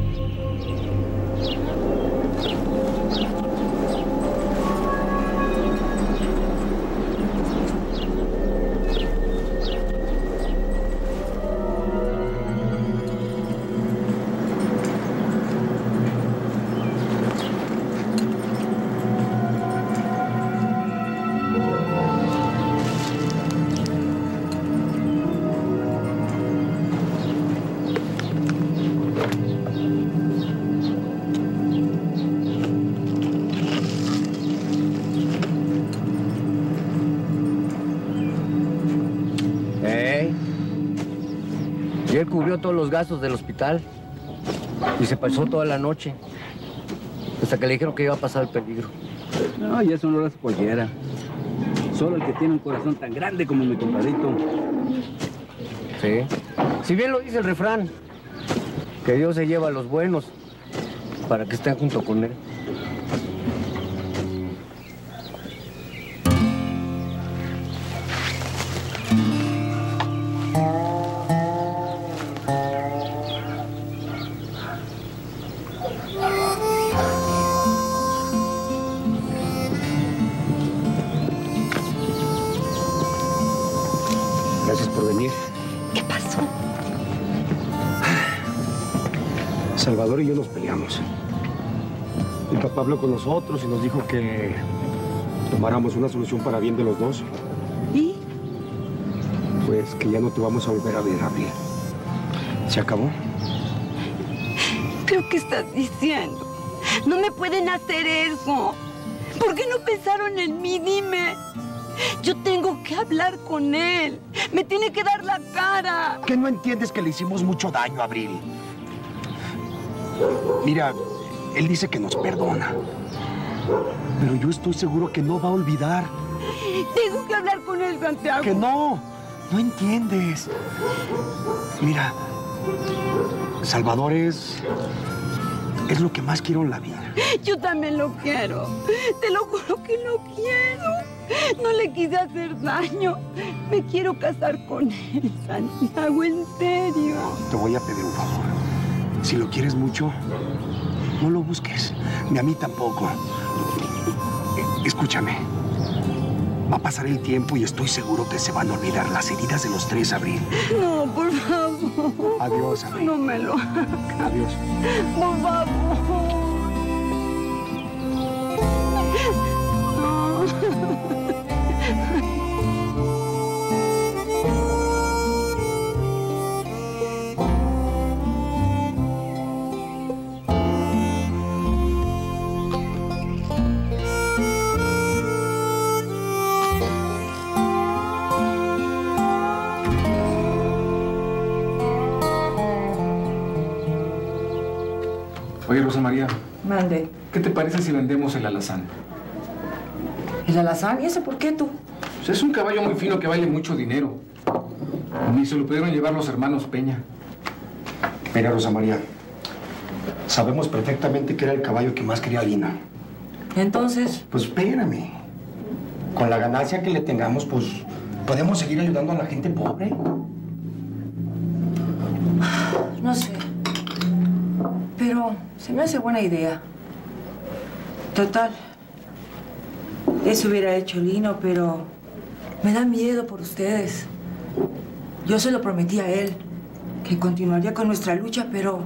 Gastos del hospital. Y se pasó toda la noche. Hasta que le dijeron que iba a pasar el peligro. No, y eso no lo hace cualquiera. Solo el que tiene un corazón tan grande como mi compadrito. Sí. Si bien lo dice el refrán, que Dios se lleva a los buenos para que estén junto con él. Habló con nosotros y nos dijo que tomáramos una solución para bien de los dos. ¿Y? Pues que ya no te vamos a volver a ver, Abril. ¿Se acabó? ¿Pero qué estás diciendo? No me pueden hacer eso. ¿Por qué no pensaron en mí? Dime. Yo tengo que hablar con él. Me tiene que dar la cara. ¿Que no entiendes que le hicimos mucho daño a Abril? Mira, él dice que nos perdona. Pero yo estoy seguro que no va a olvidar. Tengo que hablar con él, Santiago. Que no. No entiendes. Mira, Salvador es... Es lo que más quiero en la vida. Yo también lo quiero. Te lo juro que lo quiero. No le quise hacer daño. Me quiero casar con él, Santiago, en serio. Te voy a pedir un favor. Si lo quieres mucho, no lo busques. Ni a mí tampoco. Escúchame. Va a pasar el tiempo y estoy seguro que se van a olvidar las heridas de los tres, Abril. No, por favor. Adiós, Abril. No me lo hagas. Adiós. Por favor. Parece si vendemos el alazán? ¿El alazán? ¿Y ese por qué tú? Pues es un caballo muy fino que vale mucho dinero. Ni se lo pudieron llevar los hermanos Peña. Mira, Rosa María. Sabemos perfectamente que era el caballo que más quería Lina. Entonces, Pues espérame. Con la ganancia que le tengamos, pues podemos seguir ayudando a la gente pobre. [sighs] no sé. Pero se me hace buena idea. Total. Eso hubiera hecho Lino, pero me da miedo por ustedes. Yo se lo prometí a él, que continuaría con nuestra lucha, pero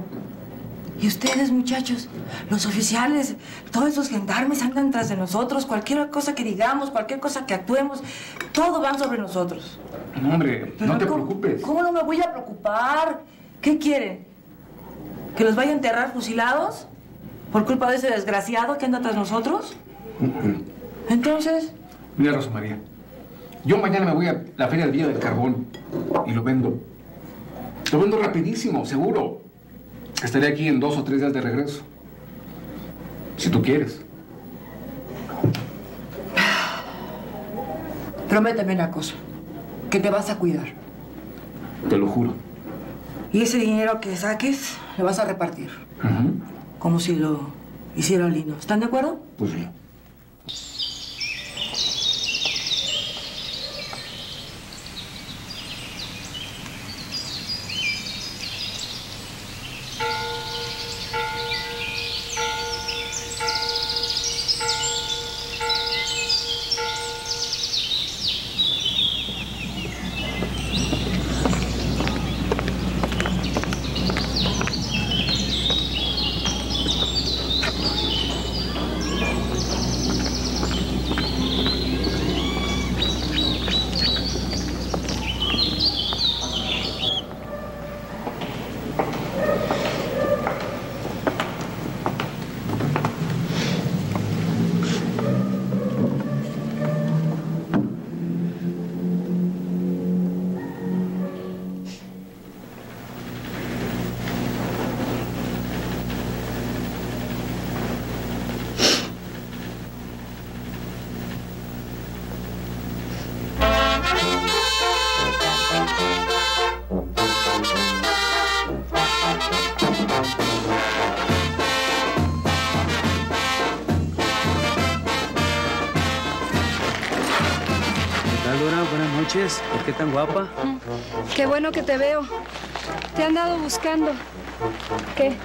Y ustedes, muchachos, los oficiales, todos esos gendarmes andan tras de nosotros. Cualquier cosa que digamos, cualquier cosa que actuemos, todo van sobre nosotros. No, hombre, no te preocupes. ¿Cómo no me voy a preocupar? ¿Qué quieren? ¿Que los vaya a enterrar fusilados? ¿Por culpa de ese desgraciado que anda tras nosotros? Entonces, Mira, Rosa María, yo mañana me voy a la Feria del Día del Carbón y lo vendo. Lo vendo rapidísimo, seguro. Estaré aquí en dos o tres días de regreso. Si tú quieres. prométeme una cosa. Que te vas a cuidar. Te lo juro. Y ese dinero que saques, lo vas a repartir. Como si lo hiciera Lino. ¿Están de acuerdo? Pues sí. Guapa? Qué bueno que te veo. Te han dado buscando. ¿Qué?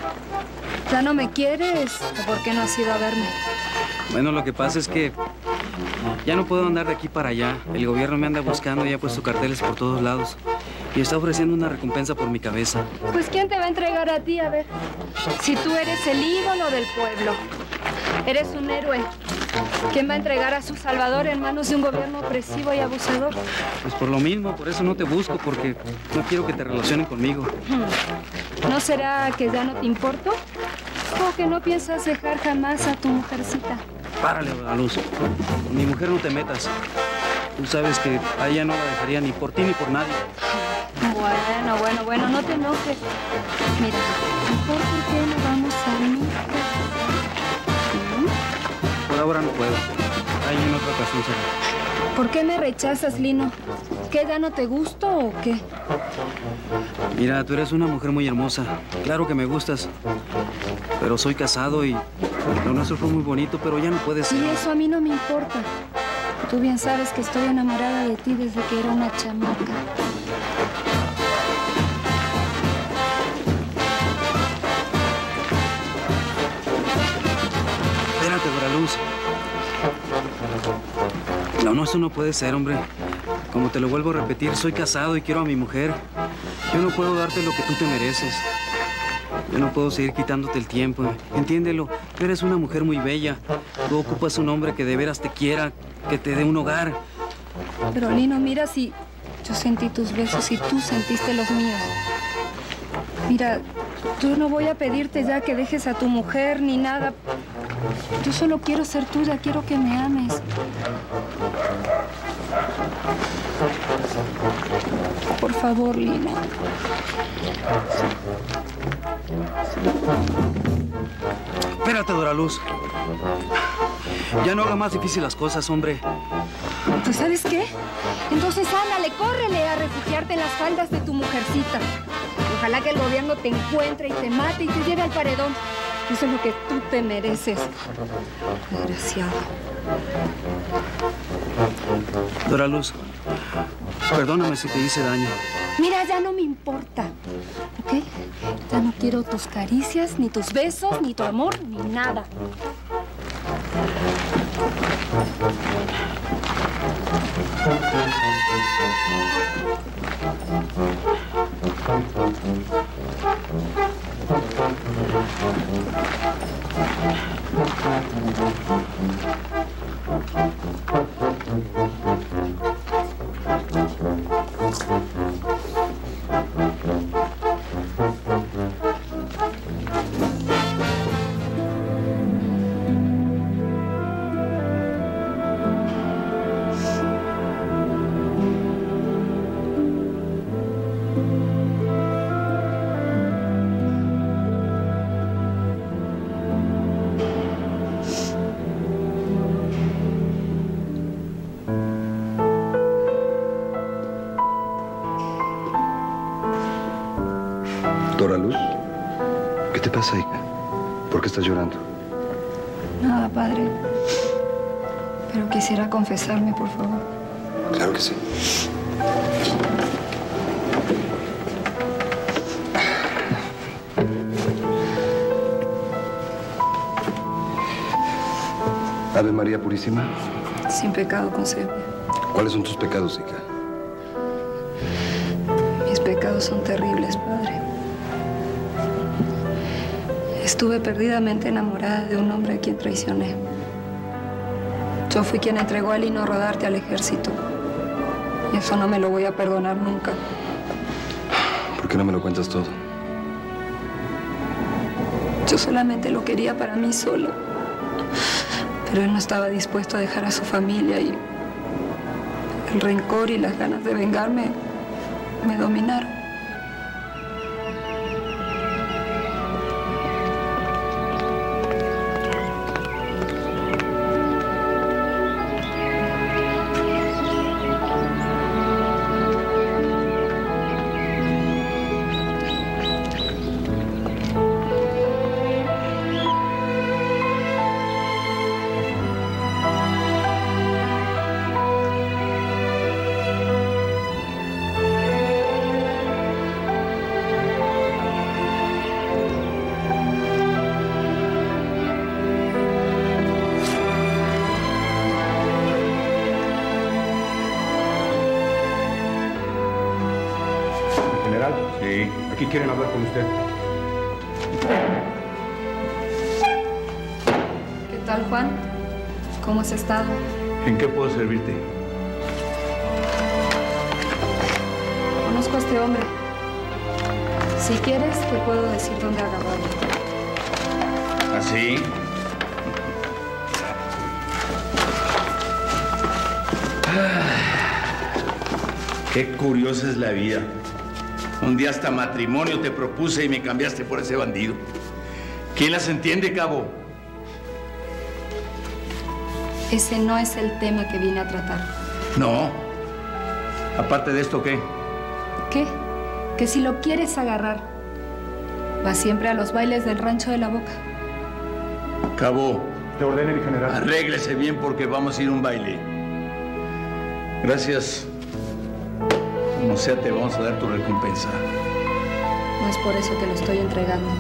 ¿Ya no me quieres? ¿O por qué no has ido a verme? Bueno, lo que pasa es que ya no puedo andar de aquí para allá. El gobierno me anda buscando y ha puesto carteles por todos lados. Y está ofreciendo una recompensa por mi cabeza. Pues ¿quién te va a entregar a ti? A ver. Si tú eres el ídolo del pueblo. Eres un héroe. ¿Quién va a entregar a su salvador en manos de un gobierno opresivo y abusador? Pues por lo mismo, por eso no te busco, porque no quiero que te relacionen conmigo. Hmm. ¿No será que ya no te importo? ¿O que no piensas dejar jamás a tu mujercita? Párale, la luz. Con mi mujer no te metas. Tú sabes que a ella no la dejaría ni por ti ni por nadie. Bueno, bueno, bueno, no te enojes. Mira, mejor por qué no vamos a venir. Ahora no puedo. Ahí en otra ocasión será. ¿Por qué me rechazas, Lino? ¿Que ya no te gusto o qué? Mira, tú eres una mujer muy hermosa. Claro que me gustas. Pero soy casado y lo nuestro fue muy bonito, pero ya no puede ser. Sí, eso a mí no me importa. Tú bien sabes que estoy enamorada de ti desde que era una chamaca. Lo nuestro no puede ser, hombre. Como te lo vuelvo a repetir, soy casado y quiero a mi mujer. Yo no puedo darte lo que tú te mereces. Yo no puedo seguir quitándote el tiempo. Entiéndelo, tú eres una mujer muy bella. Tú ocupas un hombre que de veras te quiera, que te dé un hogar. Pero Lino, mira si yo sentí tus besos y tú sentiste los míos. Mira, yo no voy a pedirte ya que dejes a tu mujer ni nada. Yo solo quiero ser tuya, quiero que me ames. Por favor, Lino. Espérate, Doraluz. Ya no haga más difícil las cosas, hombre. ¿Pues sabes qué? Entonces ándale, córrele a refugiarte en las faldas de tu mujercita. Ojalá que el gobierno te encuentre y te mate y te lleve al paredón. Eso es lo que tú te mereces. Desgraciado. Doraluz, perdóname si te hice daño. Mira, ya no me importa, ¿ok? Ya no quiero tus caricias, ni tus besos, ni tu amor, ni nada. Dora pasa, hija? ¿Por qué estás llorando? Nada, padre. Pero quisiera confesarme, por favor. Claro que sí. Ave María Purísima, Sin pecado concebida. ¿cuáles son tus pecados, hija? Mis pecados son terribles, padre. Estuve perdidamente enamorada de un hombre a quien traicioné. Yo fui quien entregó a Lino Rodarte al ejército. Y eso no me lo voy a perdonar nunca. ¿Por qué no me lo cuentas todo? Yo solamente lo quería para mí solo. Pero él no estaba dispuesto a dejar a su familia y el rencor y las ganas de vengarme me dominaron. Qué curiosa es la vida. Un día hasta matrimonio te propuse y me cambiaste por ese bandido. ¿Quién las entiende, cabo? Ese no es el tema que vine a tratar. No. Aparte de esto, ¿qué? ¿Qué? Que si lo quieres agarrar, va siempre a los bailes del rancho de la boca. Cabo. Te ordene mi general. Arréglese bien porque vamos a ir a un baile. Gracias. Como sea, te vamos a dar tu recompensa. No es por eso que lo estoy entregando.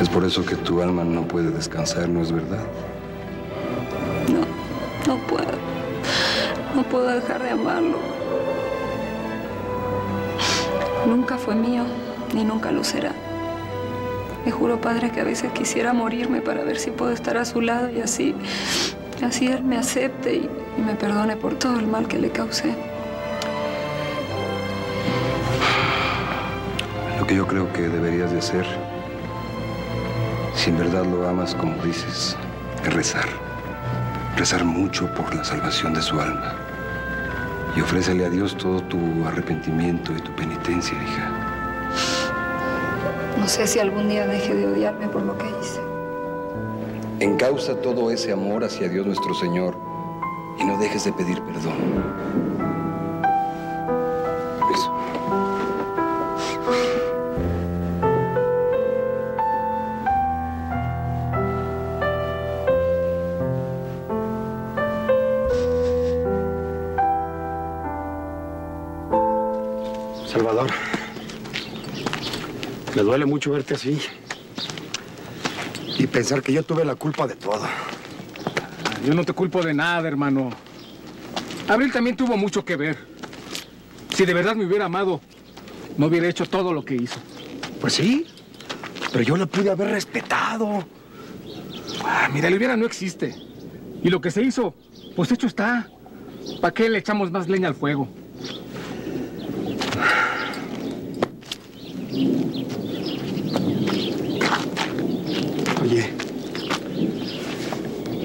Es por eso que tu alma no puede descansar, ¿no es verdad? No puedo. No puedo dejar de amarlo. Nunca fue mío, ni nunca lo será. Me juro, padre, que a veces quisiera morirme para ver si puedo estar a su lado y así, así él me acepte y, y me perdone por todo el mal que le causé. Lo que yo creo que deberías de hacer, si en verdad lo amas como dices, es rezar. Rezar mucho por la salvación de su alma. Y ofrécele a Dios todo tu arrepentimiento y tu penitencia, hija. No sé si algún día deje de odiarme por lo que hice. Encausa todo ese amor hacia Dios nuestro Señor y no dejes de pedir perdón. Duele mucho verte así. Y pensar que yo tuve la culpa de todo. Yo no te culpo de nada, hermano. Abril también tuvo mucho que ver. Si de verdad me hubiera amado, no hubiera hecho todo lo que hizo. Pues sí, pero yo la pude haber respetado. Ah, mira, el hubiera no existe. Y lo que se hizo, pues hecho está. ¿Para qué le echamos más leña al fuego? Oye,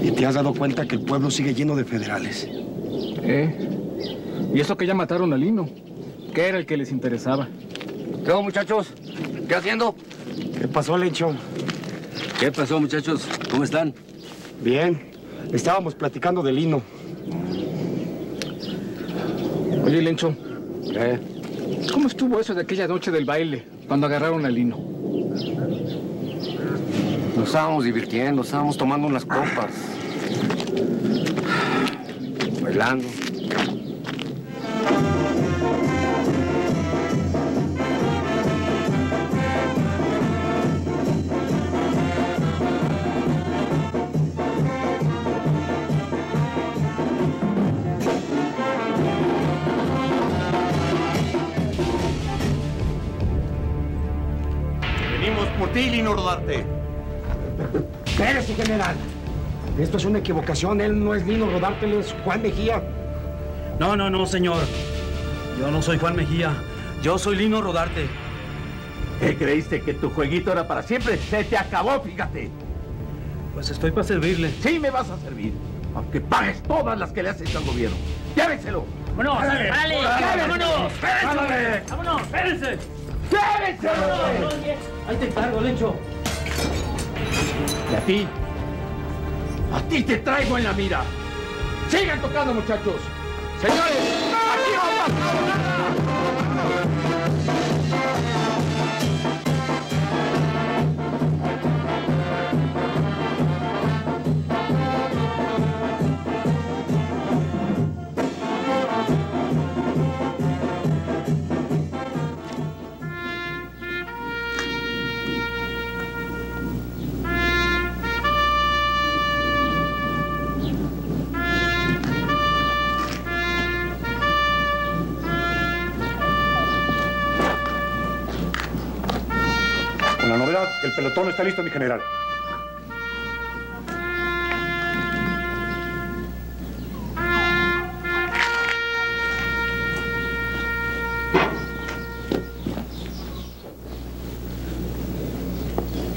¿y te has dado cuenta que el pueblo sigue lleno de federales? ¿Eh? Y eso que ya mataron a Lino, que era el que les interesaba. ¿Qué hubo, muchachos? ¿Qué haciendo? ¿Qué pasó, Lencho? ¿Qué pasó, muchachos? ¿Cómo están? Bien. Estábamos platicando de Lino. Oye, Lencho. ¿Cómo estuvo eso de aquella noche del baile, cuando agarraron a Lino? Nos estábamos divirtiendo, estábamos tomando unas copas. Bailando. Venimos por ti, Lino Rodarte. Espérese, general. Esto es una equivocación. Él no es Lino Rodarte, él es Juan Mejía. No, no, no, señor. Yo no soy Juan Mejía. Yo soy Lino Rodarte. ¿Qué creíste que tu jueguito era para siempre? Se te acabó, fíjate. Pues estoy para servirle. Sí me vas a servir, aunque pagues todas las que le has hecho al gobierno. Llévenselo. ¡Vámonos! ¡Árale! ¡Árale! ¡Árale! ¡Vámonos! ¡Árale! ¡Vámonos! ¡Espérense! ¡Llévenselo! Ahí te encargo, Lencho. Y a ti, a ti te traigo en la mira. Sigan tocando, muchachos. Señores, el pelotón está listo, mi general.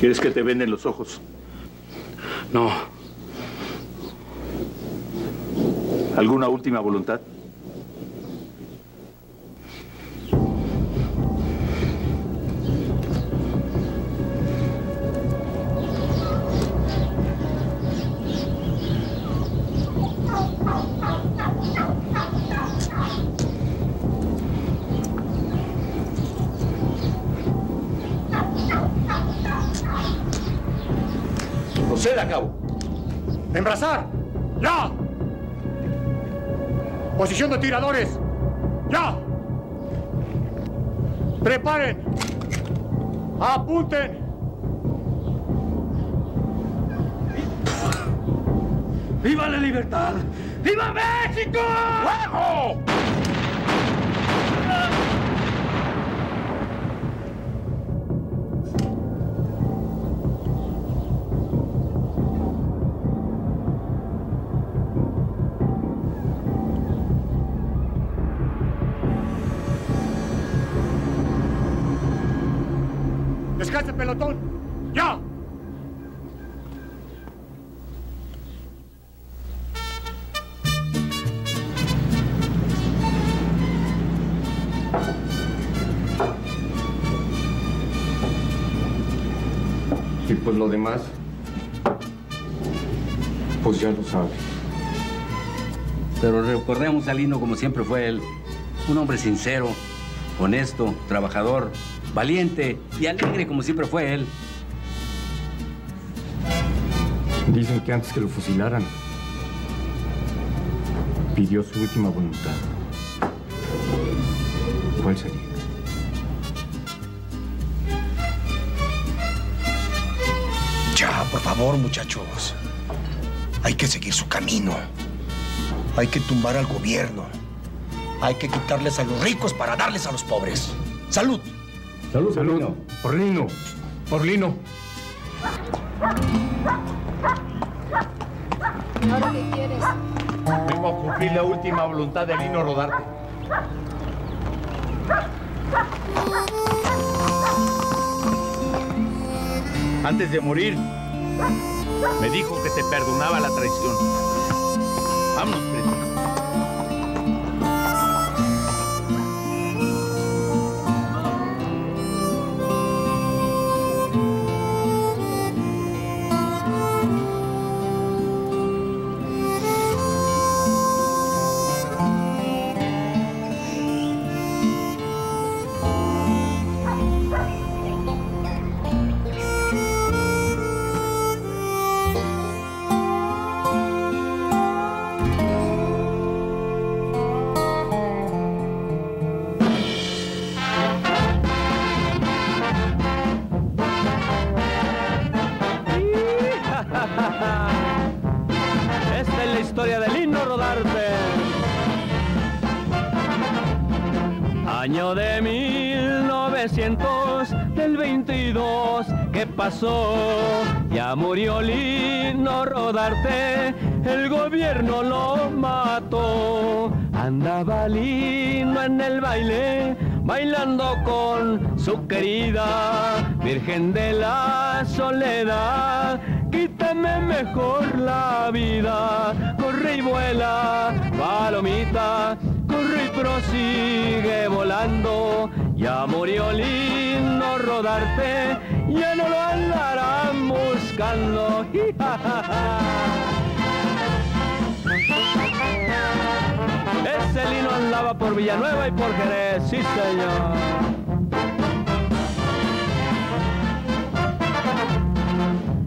¿Quieres que te venden los ojos? No. ¿Alguna última voluntad? ¡Embrazar! ¡Ya! Posición de tiradores. ¡Ya! ¡Preparen! ¡Apunten! ¡Viva la libertad! ¡Viva México! ¡Fuego! Sabe. Pero recordemos a Lino como siempre fue él. Un hombre sincero, honesto, trabajador, valiente y alegre como siempre fue él. Dicen que antes que lo fusilaran, pidió su última voluntad. ¿Cuál sería? Ya, por favor, muchachos. Hay que seguir su camino. Hay que tumbar al gobierno. Hay que quitarles a los ricos para darles a los pobres. ¡Salud! Salud, Salud. Por Lino. Por Lino. ¿Y ahora qué quieres? Vengo a cumplir la última voluntad de Lino Rodarte. Antes de morir, me dijo que te perdonaba la traición. Vámonos, preso. Baile, bailando con su querida Virgen de la Soledad. Quítame mejor la vida, corre y vuela, palomita, corre y prosigue volando. Ya murió lindo rodarte, ya no lo andarán buscando. Ese lino andaba por Villanueva y por Jerez, sí señor.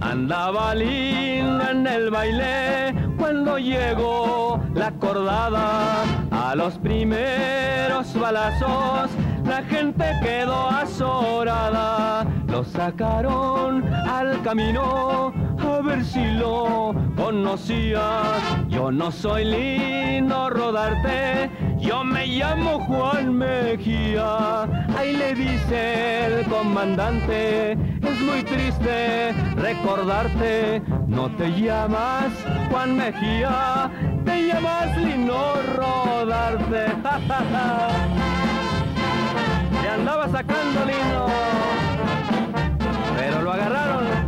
Andaba lindo en el baile cuando llegó la acordada. A los primeros balazos la gente quedó azorada. Lo sacaron al camino a ver si lo conocías. Yo no soy lindo rodarte, yo me llamo Juan Mejía. Ahí le dice el comandante, es muy triste recordarte. No te llamas Juan Mejía, te llamas Lino Rodarte. [laughs] Le andaba sacando Lino, pero lo agarraron.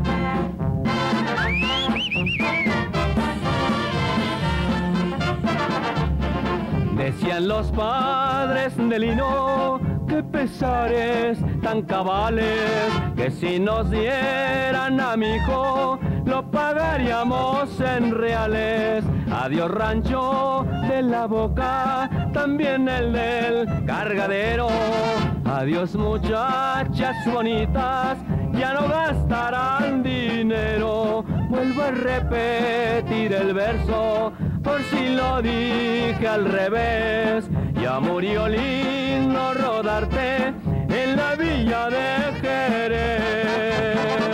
Decían los padres de Lino que pesares tan cabales que si nos dieran a mi hijo lo pagaríamos en reales. Adiós rancho de la boca, también el del cargadero. Adiós muchachas bonitas, ya no gastarán dinero. Vuelvo a repetir el verso por si lo dije al revés. Ya murió lindo rodarte en la villa de Jerez.